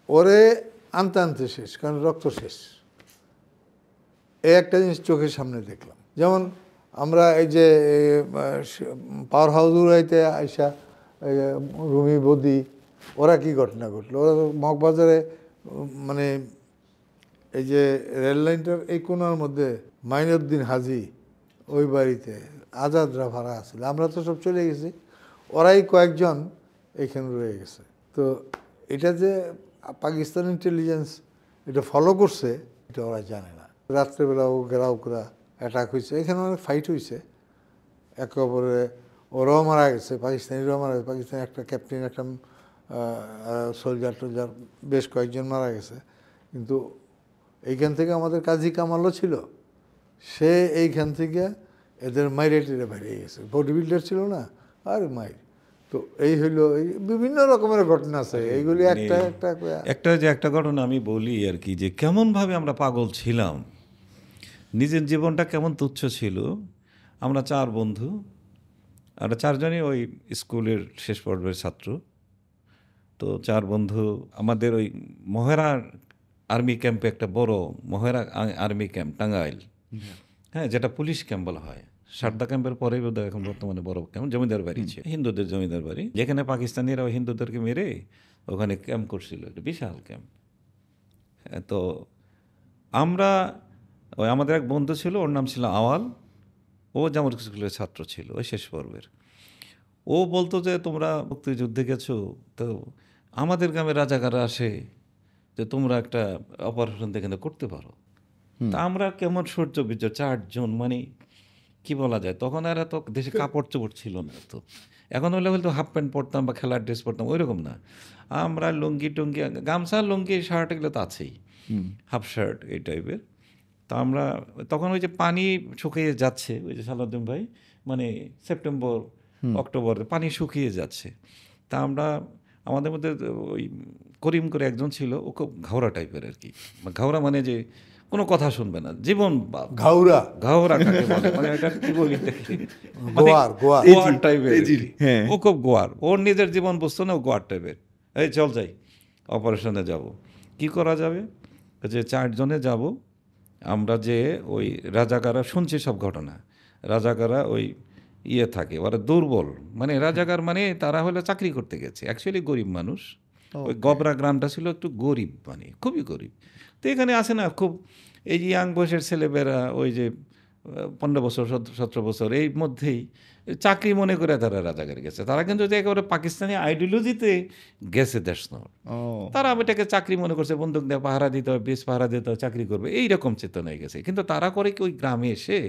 ওরে আনতে আনতে শেষ, কারণ রক্ত শেষ। এই একটা জিনিস চোখের সামনে দেখলাম। যেমন আমরা এই যে পাওয়ার হাউস উড়াইতে আইসা রুমি, বদি, ওরা কি ঘটনা ঘটলো? ওরা মগবাজারে মানে এই যে, রেল লাইনটার এই কোনার মধ্যে মাইনুদ্দিন হাজি ওই বাড়িতে আজাদরা ভাড়া আছিল। আমরা তো সব চলে গেছি। ওরাই কয়েকজন এইখানে রয়ে গেছে। তো এটা যে পাকিস্তান ইন্টেলিজেন্স এটা ফলো করছে, এটা ওরা জানে না। রাত্রেবেলা ও গ্রাউকরা অ্যাটাক হয়েছে এখানে অনেক ফাইট হয়েছে একে অপরে ওরাও মারা গেছে, পাকিস্তানিরাও মারা গেছে। পাকিস্তানের একটা ক্যাপ্টেন একটা সোলজার টোলজার বেশ কয়েকজন মারা গেছে। কিন্তু এইখান থেকে আমাদের কাজী কামালও ছিল। সে এইখান থেকে এদের মাইরে টেরে বেরিয়ে গেছে। বডি বিল্ডার ছিল না। আর মাইর। তো এই হইল এই বিভিন্ন রকমের ঘটনা আছে। এইগুলি একটা একটা একটা। যে একটা ঘটনা আমি বলি আর কি যে কেমনভাবে আমরা পাগল ছিলাম নিজের জীবনটা কেমন তুচ্ছ ছিল আমরা চার বন্ধু আমরা চারজনই ওই স্কুলের শেষ পর্বের ছাত্র। তো চার বন্ধু আমাদের ওই মহেরা আর্মি ক্যাম্পে একটা বড় মহেরা আর্মি ক্যাম্প টাঙ্গাইল। হ্যাঁ যেটা পুলিশ ক্যাম্প বলা হয়। সারদা ক্যাম্পের পরে বোধহয় এখন বর্তমানে বড় ক্যাম্প জমিদার বাড়ি ছিল। হিন্দুদের জমিদার বাড়ি। যেখানে পাকিস্তানিরা ওই হিন্দুদেরকে মেরে ওখানে ক্যাম্প করছিল। একটা বিশাল ক্যাম্প। হ্যাঁ, তো আমরা ওই আমাদের এক বন্ধু ছিল ওর নাম ছিল আওয়াল। ও জামুর স্কুলের ছাত্র ছিল ওই শেষ পর্বের। ও বলতো যে তোমরা মুক্তিযুদ্ধে গেছো তো আমাদের গ্রামে রাজাকাররা আসে যে তোমরা একটা অপারেশন এখানে করতে পারো। তা আমরা কেমন সূর্য বীর্য চারজন মানে কি বলা যায়? তখন আর এত দেশে কাপড় চোপড় ছিল না তো এখন হলে হয়তো হাফ প্যান্ট পরতাম বা খেলার ড্রেস পরতাম ওই রকম না। আমরা লুঙ্গি টুঙ্গি গামছা লুঙ্গি শার্ট এগুলো তো আছেই। হাফ শার্ট এই টাইপের তা আমরা তখন ওই যে পানি শুকিয়ে যাচ্ছে ওই যে সালাউদ্দিন ভাই মানে সেপ্টেম্বর অক্টোবর পানি শুকিয়ে যাচ্ছে। তা আমরা আমাদের মধ্যে ওই করিম করে একজন ছিল ও খুব ঘাওড়া টাইপের আর কি। ঘাওড়া মানে যে কোনো কথা শুনবে না। জীবন বা- ঘাউরা। কাকে বলে? মানে এটা কি বলি? মানে গোয়ার। গোয়ার গোয়ার টাইপের। হ্যাঁ। ও খুব গোয়ার। ওর নিজের জীবন বুঝতো না ও গোয়ার টাইপের এই চল যাই অপারেশনে যাব। কি করা যাবে? যে চারজনে যাব আমরা যে ওই রাজাকারা শুনছি সব ঘটনা। রাজাকারা ওই ইয়ে থাকে ওরা দুর্বল। মানে রাজাকার মানে তারা হলে চাকরি করতে গেছে। অ্যাকচুয়ালি গরিব মানুষ। ওই গবরা গ্রামটা ছিল একটু গরিব মানে খুবই গরিব। তো এখানে আসে না খুব এই যে ইয়াং বয়সের ছেলেমেয়েরা ওই যে পনেরো বছর সতেরো বছর এই মধ্যেই চাকরি মনে করে তারা রাজাকার গেছে। তারা কিন্তু যে একেবারে পাকিস্তানি আইডিওলজিতে গেছে দেশ তারা এটাকে চাকরি মনে করছে বন্দুক দিয়ে পাহারা দিতে হবে বেশ পাহারা দিতে হবে চাকরি করবে এইরকম চেতনায় গেছে। কিন্তু তারা করে কি ওই গ্রামে এসে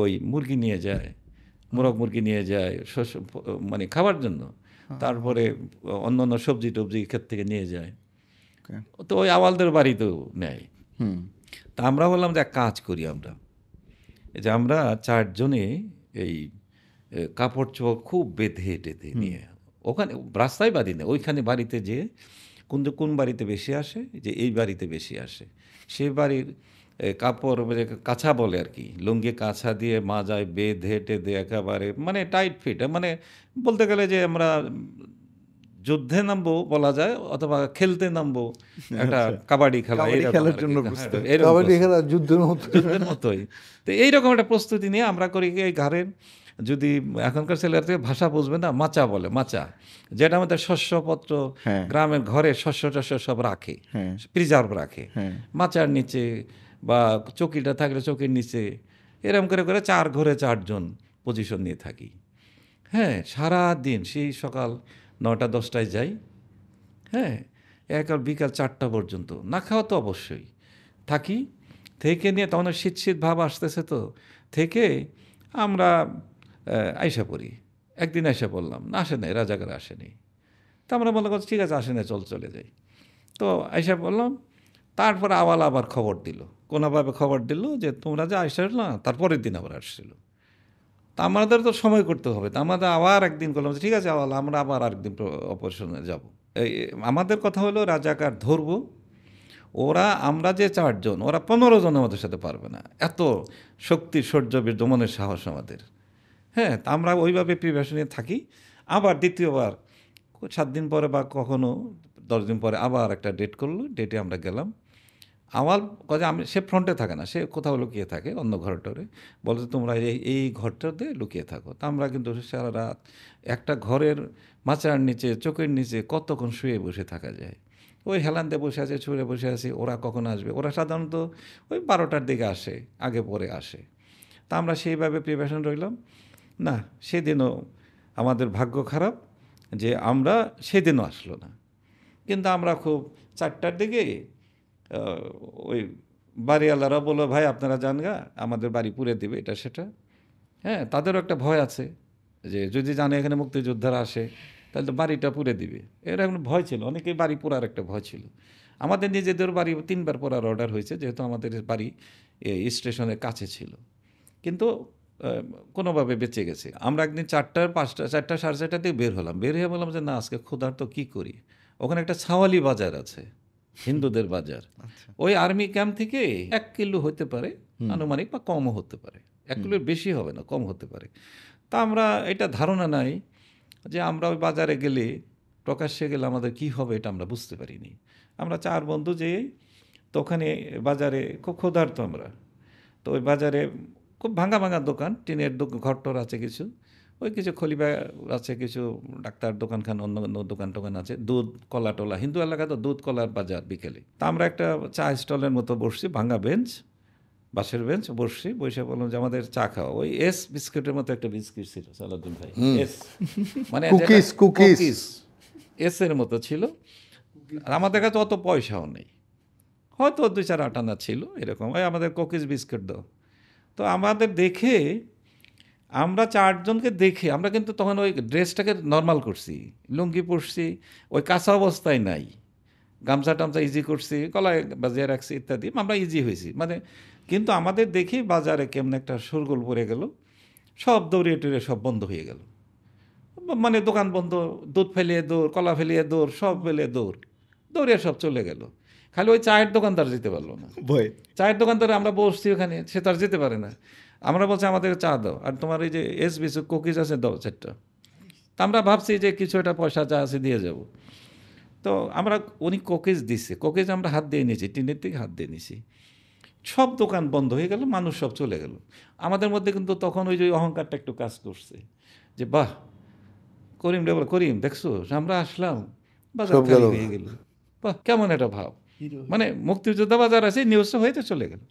ওই মুরগি নিয়ে যায় মোরগ মুরগি নিয়ে যায় শস্য মানে খাবার জন্য। তারপরে অন্য অন্য সবজি টবজি ক্ষেত থেকে নিয়ে যায়. তো ওই আওয়ালদের বাড়িতেও নেয়। হুম। তা আমরা বললাম যে এক কাজ করি আমরা। এই যে আমরা চারজনে এই কাপড় চোপড় খুব বেঁধে টেঁধে নিয়ে ওখানে রাস্তায় বাড়ি নেই ওইখানে বাড়িতে যে কোন কোন বাড়িতে বেশি আসে? যে এই বাড়িতে বেশি আসে। সে বাড়ির কাপড় মানে কাছা বলে আর কি। লুঙ্গি কাছা দিয়ে মাজায় বেঁধে টেঁধে একেবারে মানে টাইট ফিট। মানে বলতে গেলে যে আমরা যুদ্ধে নামবো বলা যায় অথবা খেলতে নামবো একটা কাবাডি খেলা খেলার জন্য হ্যাঁ, কাবাডি খেলা যুদ্ধের মতো যুদ্ধের মতোই। তো এইরকম একটা প্রস্তুতি নিয়ে আমরা করি এই ঘরের যদি এখনকার ছেলেরা থেকে ভাষা বুঝবে না মাচা বলে মাচা যেটা আমাদের শস্যপত্র হ্যাঁ। গ্রামের ঘরে শস্য টস্য সব রাখে। প্রিজার্ভ রাখে। হ্যাঁ। মাচার নিচে বা চকিটা থাকলে চকির নিচে এরকম করে করে চার ঘরে চারজন পজিশন নিয়ে থাকি। হ্যাঁ সারা দিন সেই সকাল নটা দশটায় যাই। হ্যাঁ এক আর বিকাল চারটা পর্যন্ত। না খাওয়া তো অবশ্যই। থাকি, থেকে নিয়ে তখন শীত শীত ভাব আসতেছে তো, থেকে আমরা আইসা পড়ি। একদিন আইসা পড়লাম, না আসে নাই, রাজাকার আসেনি তা আমরা বললাম ঠিক আছে, আসে না চল চলে যাই। তো আইসা বললাম তারপরে আবার আবার খবর দিল। কোনোভাবে খবর দিল যে তোমরা যে আইসা না তারপরের দিন আবার আসছিল। তা আমাদের তো সময় করতে হবে। তা আমাদের আবার একদিন করলাম ঠিক আছে আমরা আবার আরেকদিন অপারেশনে যাব। আমাদের কথা হলো, রাজাকার ধরবো ওরা, আমরা যে চারজন, ওরা পনেরো জন আমাদের সাথে পারবে না। এত শক্তি বীর দমনের সাহস আমাদের। হ্যাঁ তা আমরা ওইভাবে প্রিপারেশনে থাকি। আবার দ্বিতীয়বার, সাত দিন পরে বা কখনো দশ দিন পরে আবার একটা ডেট করল ডেটে আমরা গেলাম। আমার কাজে আমি, সে ফ্রন্টে থাকে না, সে কোথাও লুকিয়ে থাকে, অন্য ঘরটারে বলে তোমরা এই এই ঘরটাতে লুকিয়ে থাকো। তা আমরা কিন্তু সারা রাত একটা ঘরের মাচার নিচে, চোখের নিচে কতক্ষণ শুয়ে বসে থাকা যায়? ওই হেলান্তে বসে আছে ছুঁড়ে বসে আছে, ওরা কখন আসবে? ওরা সাধারণত ওই বারোটার দিকে আসে, আগে পরে আসে। তা আমরা সেইভাবে প্রিপারেশন রইলাম। না, সেদিনও আমাদের ভাগ্য খারাপ যে, আমরা সেদিনও আসলো না। কিন্তু আমরা খুব চারটার দিকে ওই বাড়িওয়ালারা বলল, ভাই, আপনারা যান গা, আমাদের বাড়ি পুড়ে দেবে, এটা সেটা। হ্যাঁ তাদেরও একটা ভয় আছে যে যদি জানে এখানে মুক্তিযোদ্ধারা আসে, তাহলে তো বাড়িটা পুড়ে দিবে। এরকম ভয় ছিল, অনেকেই বাড়ি পোড়ার একটা ভয় ছিল। আমাদের নিজেদের বাড়ি তিনবার পোড়ার অর্ডার হয়েছে, যেহেতু আমাদের বাড়ি স্টেশনের কাছে ছিল। কিন্তু কোনোভাবে বেঁচে গেছে। আমরা একদিন চারটার পাঁচটা, চারটা সাড়ে চারটা দিয়ে বের হলাম। বের হয়ে বললাম যে, না, আজকে ক্ষুধার্ত, কী করি? ওখানে একটা ছাওয়ালি বাজার আছে। হিন্দুদের বাজার। ওই আর্মি ক্যাম্প থেকে এক কিলো হতে পারে আনুমানিক বা কমও হতে পারে। এক কিলোর বেশি হবে না কম হতে পারে। তা আমরা এটা ধারণা নাই যে আমরা ওই বাজারে গেলে প্রকাশ্যে গেলে আমাদের কি হবে এটা আমরা বুঝতে পারিনি। আমরা চার বন্ধু যে তো ওখানে বাজারে খুব ক্ষুধার্ত আমরা। তো ওই বাজারে খুব ভাঙা ভাঙা দোকান টিনের ঘরটর আছে কিছু। ওই কিছু খলিবা আছে কিছু ডাক্তার দোকানখান অন্য অন্য দোকান টোকান আছে দুধ কলা টলা হিন্দু এলাকা তো দুধ কলার বাজার বিকেলে। তা আমরা একটা চা স্টলের মতো বসছি ভাঙা বেঞ্চ বাসের বেঞ্চ বসছি বসে বললাম যে আমাদের চা খাওয়া ওই এস বিস্কুটের মতো একটা বিস্কিট ছিল সালাউদ্দিন ভাই। এস। মানে। এস এর মতো ছিল। আর আমাদের কাছে অত পয়সাও নেই। হয়তো দুই চার আটানা ছিল এরকম। ওই আমাদের কুকিজ বিস্কুট দাও। তো আমাদের দেখে আমরা চারজনকে দেখে আমরা কিন্তু তখন ওই ড্রেসটাকে নর্মাল করছি লুঙ্গি পরছি ওই কাঁচা অবস্থায় নাই। গামছা টামছা ইজি করছি গলায় বাজিয়ে রাখছি ইত্যাদি আমরা ইজি হয়েছি। মানে কিন্তু আমাদের দেখি বাজারে কেমন একটা সুরগোল পড়ে গেল সব দৌড়িয়ে টুড়িয়ে সব বন্ধ হয়ে গেল। মানে দোকান বন্ধ দুধ ফেলিয়ে দৌড় কলা ফেলিয়ে দৌড় সব ফেলিয়ে দৌড় দৌড়িয়ে সব চলে গেল। খালি ওই চায়ের দোকানদার যেতে পারল না। ভয়। চায়ের দোকানদারে আমরা বসছি ওখানে সে তো আর যেতে পারে না। আমরা বলছি আমাদের চা দাও। আর তোমার এই যে এস বিস কুকিজ আছে দাও চারটা তা আমরা ভাবছি যে কিছু একটা পয়সা যা আছে দিয়ে যাব। তো আমরা উনি কোকেজ দিছে। কোকেজ আমরা হাত দিয়ে নিয়েছি টিনের দিকে হাত দিয়ে নিয়েছি। সব দোকান বন্ধ হয়ে গেল মানুষ সব চলে গেল। আমাদের মধ্যে কিন্তু তখন ওই যে অহংকারটা একটু কাজ করছে যে বাহ করিম রে বলে করিম দেখছ আমরা আসলাম বাজার। হয়ে গেল। বাহ কেমন একটা ভাব। মানে মুক্তিযোদ্ধা বাজার আছে নিউজটা হয়ে তো চলে গেল।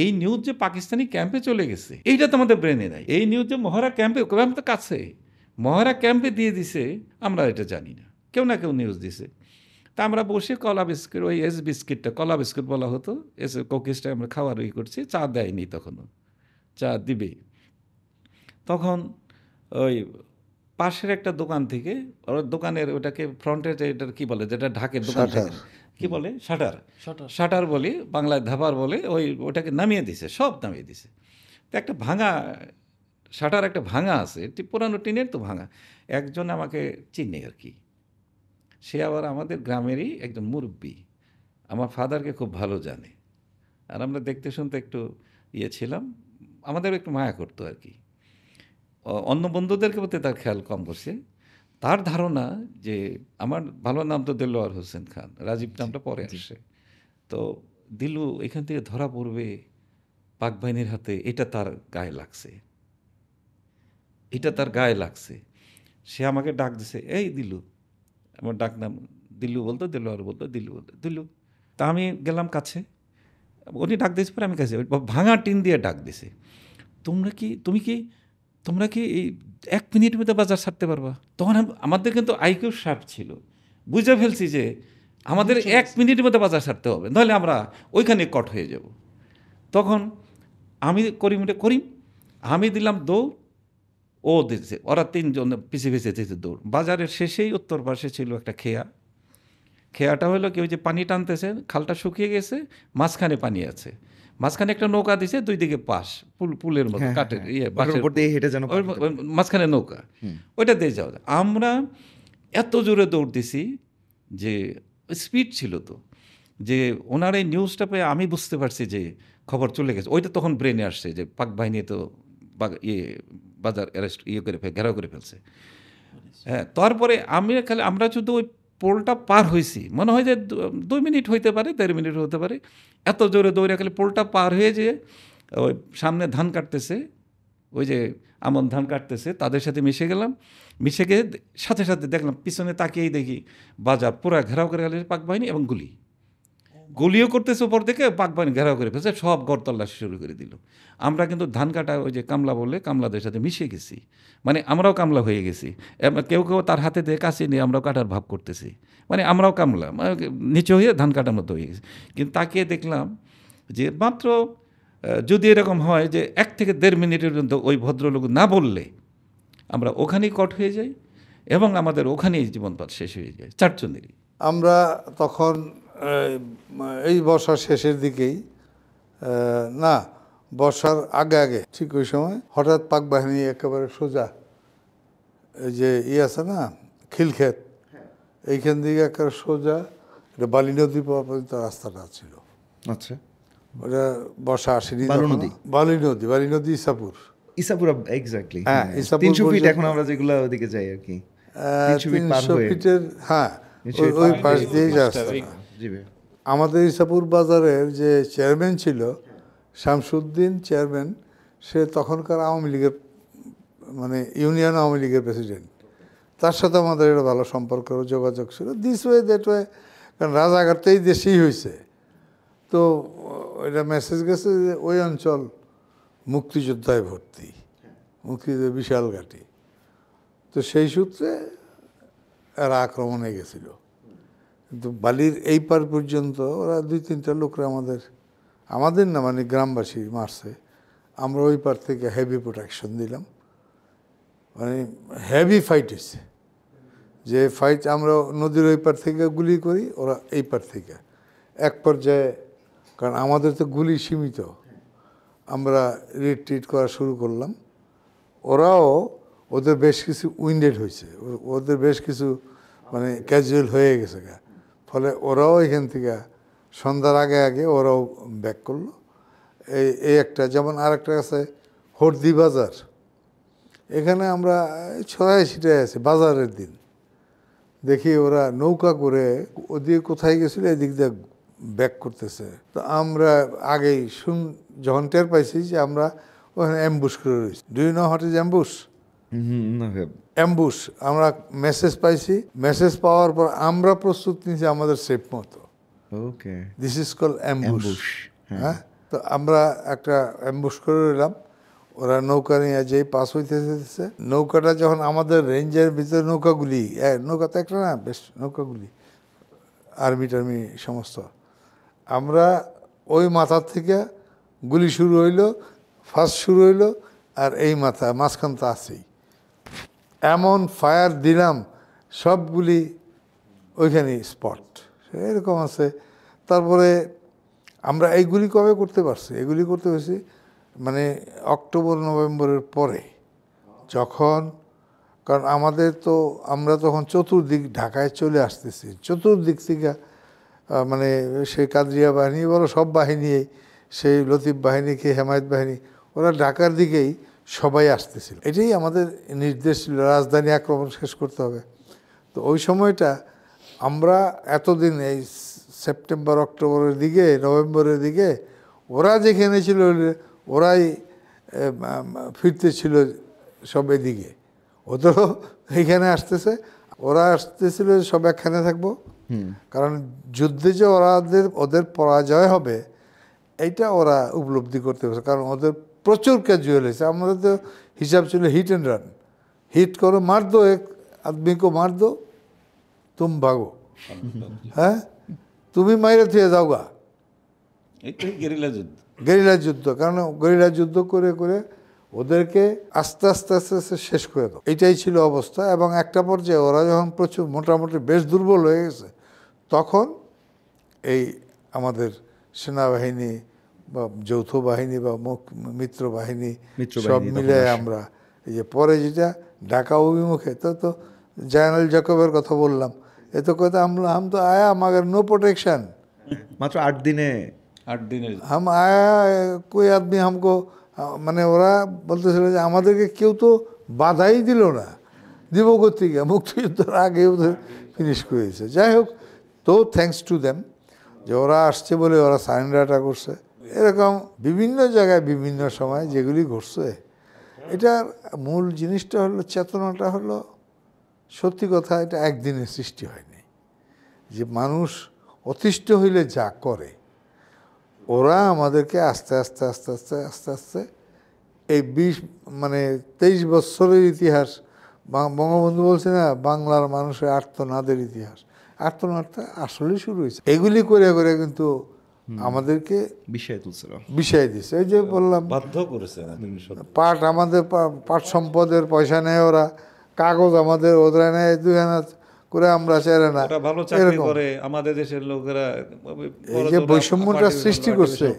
এই নিউজ যে পাকিস্তানি ক্যাম্পে চলে গেছে এইটা তো আমাদের ব্রেনে নাই। এই নিউজ যে মহারা ক্যাম্পে ক্যাম্প তো কাছে। মহারা ক্যাম্পে দিয়ে দিছে আমরা এটা জানি না। কেউ না কেউ নিউজ দিছে। তা আমরা বসে কলা বিস্কিট ওই এস বিস্কিটটা কলা বিস্কিট বলা হতো এস কোকিসটা আমরা খাওয়ার ই করছি চা দেয়নি তখনও চা দিবে। তখন ওই পাশের একটা দোকান থেকে ওর দোকানের ওটাকে ফ্রন্টের যে এটার কি বলে যেটা ঢাকের দোকান। কি বলে? শাটার। শাটার। বলি বাংলায় ধাবার বলে ওই ওটাকে নামিয়ে দিছে সব নামিয়ে দিছে। তো একটা ভাঙা শাটার একটা ভাঙা আছে পুরানো টিনের তো ভাঙা। একজন আমাকে চিনে আর কি। সে আবার আমাদের গ্রামেরই একজন মুরব্বী। আমার ফাদারকে খুব ভালো জানে। আর আমরা দেখতে শুনতে একটু ইয়ে ছিলাম আমাদের একটু মায়া করতো আর কি। অন্য বন্ধুদেরকে প্রতি তার খেয়াল কম করছে। তার ধারণা যে আমার ভালো নাম তো দেলোয়ার হোসেন খান রাজীব নামটা পরে আসে। তো দিলু এখান থেকে ধরা পড়বে পাক বাহিনীর হাতে এটা তার গায়ে লাগছে। এটা তার গায়ে লাগছে। সে আমাকে ডাক দিছে এই দিলু। আমার ডাক নাম দিল্লু বলতো দিল্লু আর বলতো দিল্লু বলতো দিল্লু তা আমি গেলাম কাছে। উনি ডাক দিয়েছে পরে আমি কাছে ভাঙা টিন দিয়ে ডাক দিছে। তোমরা কি তুমি কি তোমরা কি এই এক মিনিটের মধ্যে বাজার ছাড়তে পারবা? তখন আম- আমাদের কিন্তু আইকিউ শার্প ছিল। বুঝে ফেলছি যে আমাদের এক মিনিটের মধ্যে বাজার ছাড়তে হবে নাহলে আমরা ওইখানে কট হয়ে যাব। তখন আমি করিম এটা করিম আমি দিলাম দৌড় ও দিচ্ছে ওরা তিনজন পিছিয়ে পিছিয়ে দিয়েছে দৌড়। বাজারের শেষেই উত্তর পাশে ছিল একটা খেয়া। খেয়াটা হলো কি ওই যে পানি টানতেছে খালটা শুকিয়ে গেছে মাঝখানে পানি আছে। মাঝখানে একটা নৌকা দিছে দুই দিকে পাশ পুল পুলের মতো হ্যাঁ, কাঠের হ্যাঁ। ইয়ে দিয়ে হেঁটে যেন মাঝখানে নৌকা ওইটা দিয়ে যাওয়া যায়। আমরা এত জোরে দৌড় দিছি যে স্পিড ছিল তো যে ওনার এই নিউজটা পেয়ে আমি বুঝতে পারছি যে খবর চলে গেছে ওইটা তখন ব্রেনে আসছে যে পাক বাহিনী তো ইয়ে বাজার অ্যারেস্ট ইয়ে করে ফেল ঘেরাও করে ফেলছে হ্যাঁ তারপরে আমি খালি আমরা শুধু ওই পোলটা পার হয়েছি মনে হয় যে দুই মিনিট হইতে পারে, দেড় মিনিট হতে পারে। এত জোরে দৌড়ে খালি পোলটা পার হয়ে যে ওই সামনে ধান কাটতেছে, ওই যে আমন ধান কাটতেছে, তাদের সাথে মিশে গেলাম। মিশে গিয়ে সাথে সাথে দেখলাম, পিছনে তাকিয়েই দেখি বাজার পুরা ঘেরাও করে গেলে পাক বাহিনী এবং গুলি। গুলিও করতেছে উপর থেকে পাক বাহিনী ঘেরাও করে ফেলছে, সব গড়তল্লাশি শুরু করে দিল। আমরা কিন্তু ধান কাটা ওই যে কামলা বলে, কামলাদের সাথে মিশে গেছি। মানে আমরাও কামলা হয়ে গেছি। কেউ কেউ তার হাতে দিয়ে কাছে নিয়ে আমরাও কাটার ভাব করতেছি। মানে আমরাও কামলা মানে নিচে হয়ে ধান কাটার মতো হয়ে গেছি। কিন্তু তাকে দেখলাম যে মাত্র যদি এরকম হয় যে এক থেকে দেড় মিনিটের পর্যন্ত ওই ভদ্রলোক না বললে আমরা ওখানেই কট হয়ে যাই এবং আমাদের ওখানেই জীবনপথ শেষ হয়ে যায়, চারজনেরই। আমরা তখন এই বর্ষার শেষের দিকেই আহ, না বর্ষার আগে আগে ঠিক ওই সময় হঠাৎ পাক বাহিনী একেবারে সোজা এই যে ই আছে না খিলক্ষেত এইখান থেকে একেবারে সোজা এটা বালি নদী পাওয়া পর্যন্ত রাস্তাটা ছিল। আচ্ছা। ওটা বর্ষা আসেনি বালু নদী? বালি নদী বালি নদী ইসাপুর। ইসাপুরা এক্স্যাক্টলি হ্যাঁ, ইসাপুর ফিট এখন আমরা যেগুলো ওদিকে যাই আর কি। আহ, তিনশো হয়ে। ফিটের হ্যাঁ ওই- পাশ হয়ে। দিয়েই রাস্তা আমাদের ইসাপুর বাজারের যে চেয়ারম্যান ছিল, শামসুদ্দিন চেয়ারম্যান, সে তখনকার আওয়ামী লীগের মানে ইউনিয়ন আওয়ামী লীগের প্রেসিডেন্ট। তার সাথে আমাদের একটা ভালো সম্পর্ক যোগাযোগ ছিল। দিস ওয়ে দ্যাট ওয়ে কারণ রাজাঘাট এই দেশেই হয়েছে তো, এটা মেসেজ গেছে যে ওই অঞ্চল মুক্তিযোদ্ধায় ভর্তি মুক্তিযুদ্ধ বিশাল ঘাটি। তো সেই সূত্রে এরা আক্রমণে গেছিল। কিন্তু বালির এই পার পর্যন্ত ওরা দুই তিনটা লোকরা আমাদের আমাদের না মানে গ্রামবাসী মারছে। আমরা ওই পার থেকে হেভি প্রোটেকশন দিলাম। মানে হেভি ফাইট হয়েছে। যে ফাইট আমরা নদীর ওই পার থেকে গুলি করি, ওরা এই পার থেকে। এক পর্যায়ে, কারণ আমাদের তো গুলি সীমিত, আমরা রিট্রিট করা শুরু করলাম। ওরাও ওদের বেশ কিছু উইন্ডেড হয়েছে। ওদের বেশ কিছু মানে ক্যাজুয়াল হয়ে গেছে গা। ফলে ওরাও এখান থেকে সন্ধ্যার আগে আগে ওরাও ব্যাক করল। এই এই একটা, যেমন আর একটা আছে, হর্দি বাজার। এখানে আমরা ছড়াই ছিটাই আছি, বাজারের দিন। দেখি ওরা নৌকা করে ওদিকে কোথায় গেছিল, এদিক দিয়ে ব্যাক করতেছে। তো আমরা আগেই শুন, যখন টের পাইছি যে আমরা ওখানে অ্যাম্বুশ করে রয়েছি। Do you know what is ambush. Ambush আমরা মেসেজ পাইছি। মেসেজ পাওয়ার পর আমরা প্রস্তুত নিয়েছি আমাদের সেফ মতো। Okay this is call ambush হ্যাঁ। তো আমরা একটা অ্যাম্বুশ করে রইলাম ওরা নৌকা নিয়ে যেই পাস হইতেছে নৌকাটা যখন আমাদের রেঞ্জের ভিতরে নৌকাগুলি নৌকা তো একটা না বেশ নৌকাগুলি আর্মি টার্মি সমস্ত। আমরা ওই মাথার থেকে গুলি শুরু হইল ফার্স্ট শুরু হইল আর এই মাথা মাঝখান তো আছেই। এমন ফায়ার দিলাম, সবগুলি ওইখানেই স্পট। এরকম আছে। তারপরে আমরা এইগুলি কবে করতে পারছি? এগুলি করতে পারছি মানে অক্টোবর, নভেম্বরের পরে। যখন, কারণ আমাদের তো, আমরা তখন চতুর্দিক ঢাকায় চলে আসতেছি। চতুর্দিক থেকে মানে সেই কাদরিয়া বাহিনী বলো, সব বাহিনী, সেই লতিফ বাহিনী, কি হেমায়ত বাহিনী, ওরা ঢাকার দিকেই সবাই আসতেছিল। এটাই আমাদের নির্দেশ ছিল রাজধানী আক্রমণ শেষ করতে হবে। তো ওই সময়টা আমরা এতদিন এই সেপ্টেম্বর অক্টোবরের দিকে নভেম্বরের দিকে ওরা যেখানে ছিল ওরাই ফিরতে ছিল সব এদিকে। ওদেরও এখানে আসতেছে ওরা আসতেছিল সব একখানে থাকব। কারণ যুদ্ধে যে ওরাদের ওদের পরাজয় হবে এইটা ওরা উপলব্ধি করতে পারছে। কারণ ওদের প্রচুর ক্যাজুয়াল হয়েছে আমাদের তো হিসাব ছিল হিট অ্যান্ড রান হিট করো মার দো এক আদমি কো মার দো তুম ভাগো। হ্যাঁ? তুমি মাইরে থুয়ে যাও গা গেরিলা যুদ্ধ। গেরিলা যুদ্ধ কারণ গেরিলা যুদ্ধ করে করে ওদেরকে আস্তে আস্তে আস্তে আস্তে শেষ করে দাও। এটাই ছিল অবস্থা এবং একটা পর্যায়ে ওরা যখন প্রচুর মোটামুটি বেশ দুর্বল হয়ে গেছে তখন এই আমাদের সেনাবাহিনী বা যৌথ বাহিনী বা মুখ- মিত্র বাহিনী সব মিলে আমরা এই যে পরে যেটা ঢাকা অভিমুখে তো তো জয়নাল জকবের কথা বললাম। এ তো কথা আমরা হাম তো আয়া মাগার নো প্রোটেকশন মাত্র আট দিনে। আট দিনে। হাম আয়া কই আদমি হামকো মানে ওরা বলতেছিল যে আমাদেরকে কেউ তো বাধাই দিল না। দিব থেকে মুক্তিযুদ্ধের আগে ওদের ফিনিশ করেছে। যাই হোক তো থ্যাঙ্কস টু দেম যে ওরা আসছে বলে ওরা সারেন্ডারটা করছে। এরকম বিভিন্ন জায়গায় বিভিন্ন সময় যেগুলি ঘটছে। এটার মূল জিনিসটা হলো, চেতনাটা হলো, সত্যি কথা এটা একদিনে সৃষ্টি হয়নি। যে মানুষ অতিষ্ঠ হইলে যা করে, ওরা আমাদেরকে আস্তে আস্তে আস্তে আস্তে আস্তে আস্তে এই বিশ মানে তেইশ বৎসরের ইতিহাস বঙ্গবন্ধু বলছে না, বাংলার মানুষের আর্তনাদের ইতিহাস। আর্তনাদটা আসলেই শুরু হয়েছে। এগুলি করে করে কিন্তু আমাদেরকে বিষয় তুলছিল। বিষয় দিছে। এই যে বললাম বাধ্য করেছে আমাদের পাট আমাদের পা- পাট সম্পদের পয়সা নেয় ওরা কাগজ আমাদের ওদের নেয় দুই আনা করে আমরা চেরে না। ভালো চাকরি করে আমাদের দেশের লোকেরা এই যে বৈষম্যটা সৃষ্টি করছে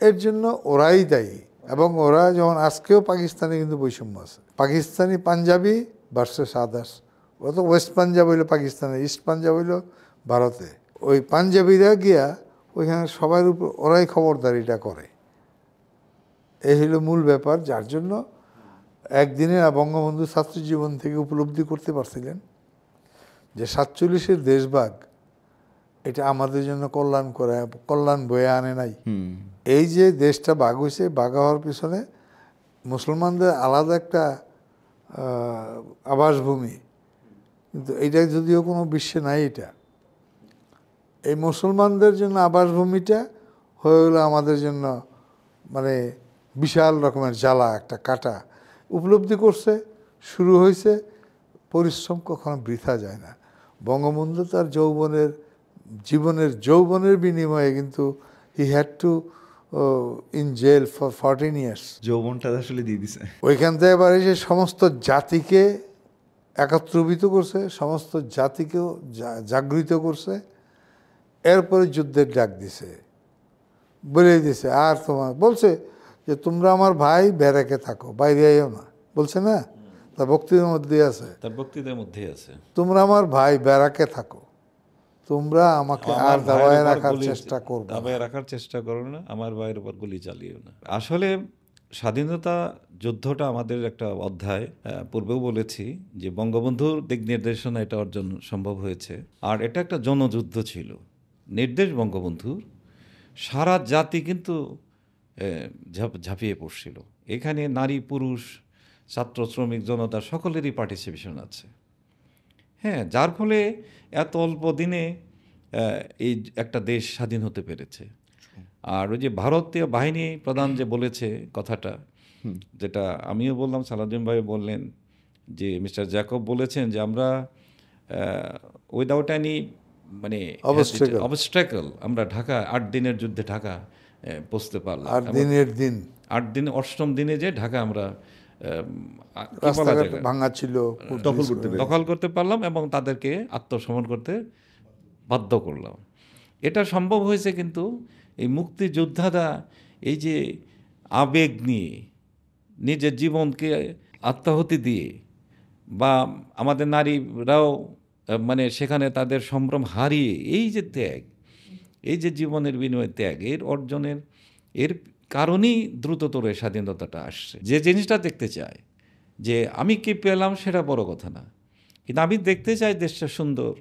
এর জন্য ওরাই দায়ী। এবং ওরা যেমন আজকেও পাকিস্তানে কিন্তু বৈষম্য আছে। পাকিস্তানি পাঞ্জাবি ভার্সেস আদার্স ওরা তো ওয়েস্ট পাঞ্জাব হইল পাকিস্তানে ইস্ট পাঞ্জাব হইল ভারতে। ওই পাঞ্জাবিরা গিয়া ওইখানে সবার উপর ওরাই খবরদারিটা করে। এই হলো মূল ব্যাপার যার জন্য একদিনে বঙ্গবন্ধু ছাত্র জীবন থেকে উপলব্ধি করতে পারছিলেন যে সাতচল্লিশের দেশভাগ এটা আমাদের জন্য কল্যাণ করে কল্যাণ বয়ে আনে নাই। এই যে দেশটা বাঘ হয়েছে বাঘ হওয়ার পিছনে মুসলমানদের আলাদা একটা আবাসভূমি। কিন্তু এইটা যদিও কোনো বিশ্বে নাই এটা। এই মুসলমানদের জন্য আবাসভূমিটা হয়ে হলো আমাদের জন্য মানে বিশাল রকমের জ্বালা একটা কাটা। উপলব্ধি করছে শুরু হয়েছে পরিশ্রম কখনো বৃথা যায় না। বঙ্গবন্ধু তার যৌবনের জীবনের যৌবনের বিনিময়ে কিন্তু he had to in jail for fourteen years যৌবনটা আসলে দিয়ে দিছে। ওইখান থেকে এবার এসে সমস্ত জাতিকে একত্রীভূত করছে সমস্ত জাতিকেও জাগৃত করছে এরপরে যুদ্ধের ডাক দিছে। বলে দিছে আর তোমার বলছে যে তোমরা আমার ভাই ব্যারাকে থাকো বাইরে আইও না। বলছে না? তার বক্তৃতার মধ্যে আছে। তার বক্তৃতার মধ্যে আছে। তোমরা আমার ভাই ব্যারাকে থাকো। তোমরা আমাকে আর দাবায় রাখার চেষ্টা করবে না। দাবায় রাখার চেষ্টা করো না আমার ভাইয়ের উপর গুলি চালিও না। আসলে স্বাধীনতা যুদ্ধটা আমাদের একটা অধ্যায় পূর্বেও বলেছি যে বঙ্গবন্ধুর দিক নির্দেশনা এটা অর্জন সম্ভব হয়েছে। আর এটা একটা জনযুদ্ধ ছিল। নির্দেশ বঙ্গবন্ধুর সারা জাতি কিন্তু ঝাঁপ- ঝাঁপিয়ে পড়ছিল। এখানে নারী পুরুষ ছাত্র শ্রমিক জনতা সকলেরই পার্টিসিপেশন আছে। হ্যাঁ যার ফলে এত অল্প দিনে এই একটা দেশ স্বাধীন হতে পেরেছে। আর ওই যে ভারতীয় বাহিনী প্রধান যে বলেছে কথাটা যেটা আমিও বললাম সালাউদ্দিন ভাই বললেন যে মিস্টার জ্যাকব বলেছেন যে আমরা উইদাউট এনি মানে. অবস্ট্রাকল আমরা ঢাকা আট দিনের যুদ্ধে ঢাকা আহ, পৌঁছতে পারলাম। আর দিনের দিন। আট দিন অষ্টম দিনে যে ঢাকা আমরা ভাঙা ছিল দখল করতে দখল করতে পারলাম এবং তাদেরকে আত্মসমর্পণ করতে বাধ্য করলাম। এটা সম্ভব হয়েছে কিন্তু এই মুক্তিযোদ্ধারা এই যে আবেগ নিয়ে নিজের জীবনকে আত্মাহুতি দিয়ে বা আমাদের নারীরাও মানে সেখানে তাদের সম্ভ্রম হারিয়ে এই যে ত্যাগ, এই যে জীবনের বিনিময়ে ত্যাগ, এর অর্জনের, এর কারণেই দ্রুততর স্বাধীনতাটা আসছে। যে জিনিসটা দেখতে চায়, যে আমি কি পেলাম সেটা বড় কথা না। কিন্তু আমি দেখতে চাই দেশটা সুন্দর,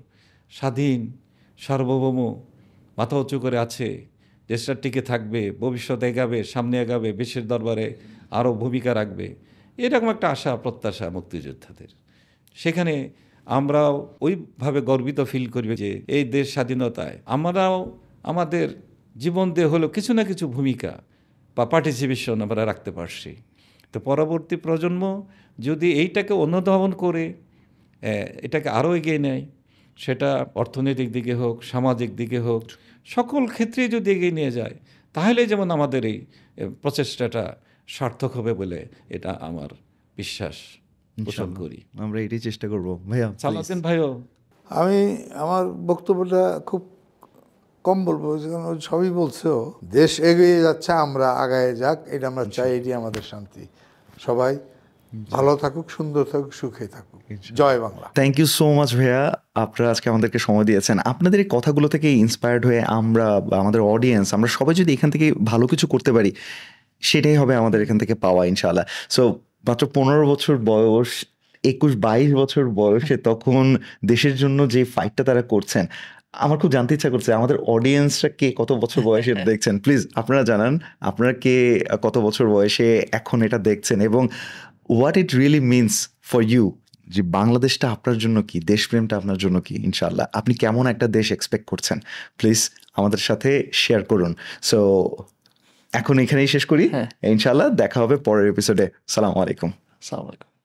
স্বাধীন, সার্বভৌম, মাথা উঁচু করে আছে, দেশটা টিকে থাকবে ভবিষ্যতে এগাবে, সামনে এগাবে, বিশ্বের দরবারে আরও ভূমিকা রাখবে। এরকম একটা আশা, প্রত্যাশা মুক্তিযোদ্ধাদের। সেখানে আমরাও ওইভাবে গর্বিত ফিল করি যে এই দেশ স্বাধীনতায় আমরাও আমাদের জীবন দিয়ে হলো কিছু না কিছু ভূমিকা বা পার্টিসিপেশন আমরা রাখতে পারছি। তো পরবর্তী প্রজন্ম যদি এইটাকে অনুধাবন করে এটাকে আরও এগিয়ে নেয়, সেটা অর্থনৈতিক দিকে হোক, সামাজিক দিকে হোক, সকল ক্ষেত্রে যদি এগিয়ে নিয়ে যায়, তাহলে যেমন আমাদের এই প্রচেষ্টাটা সার্থক হবে বলে এটা আমার বিশ্বাস। পোষণ করি। আমরা এটাই চেষ্টা করব। ভাইয়া সালাউদ্দিন ভাইও। আমি আমার বক্তব্যটা খুব কম বলব কারণ সবই বলছেও দেশ এগিয়ে যাচ্ছে আমরা আগায় যাক এটা আমরা চাই এটি আমাদের শান্তি। সবাই ভালো থাকুক সুন্দর থাকুক সুখে থাকুক। জয় Bangla. Thank you so much ভাইয়া। আপনারা আজকে আমাদেরকে সময় দিয়েছেন। আপনাদের এই কথাগুলো থেকে ইন্সপায়ার্ড হয়ে আমরা বা আমাদের অডিয়েন্স আমরা সবাই যদি এখান থেকে ভালো কিছু করতে পারি সেটাই হবে আমাদের এখান থেকে পাওয়া ইনশাআল্লাহ। সো মাত্র পনেরো বছর বয়স একুশ বাইশ বছর বয়সে তখন দেশের জন্য যে ফাইটটা তারা করছেন আমার খুব জানতে ইচ্ছা করছে আমাদের অডিয়েন্সরা কে কত বছর বয়সে দেখছেন? প্লিজ আপনারা জানান আপনারা কে কত বছর বয়সে এখন এটা দেখছেন এবং what it really means for you যে বাংলাদেশটা আপনার জন্য কি দেশপ্রেমটা আপনার জন্য কি ইনশাল্লাহ আপনি কেমন একটা দেশ এক্সপেক্ট করছেন? প্লিজ আমাদের সাথে শেয়ার করুন। সো এখন এখানেই শেষ করি। হ্যাঁ। ইনশাল্লাহ দেখা হবে পরের এপিসোডে সালাম আলাইকুম। সালাম আলাইকুম।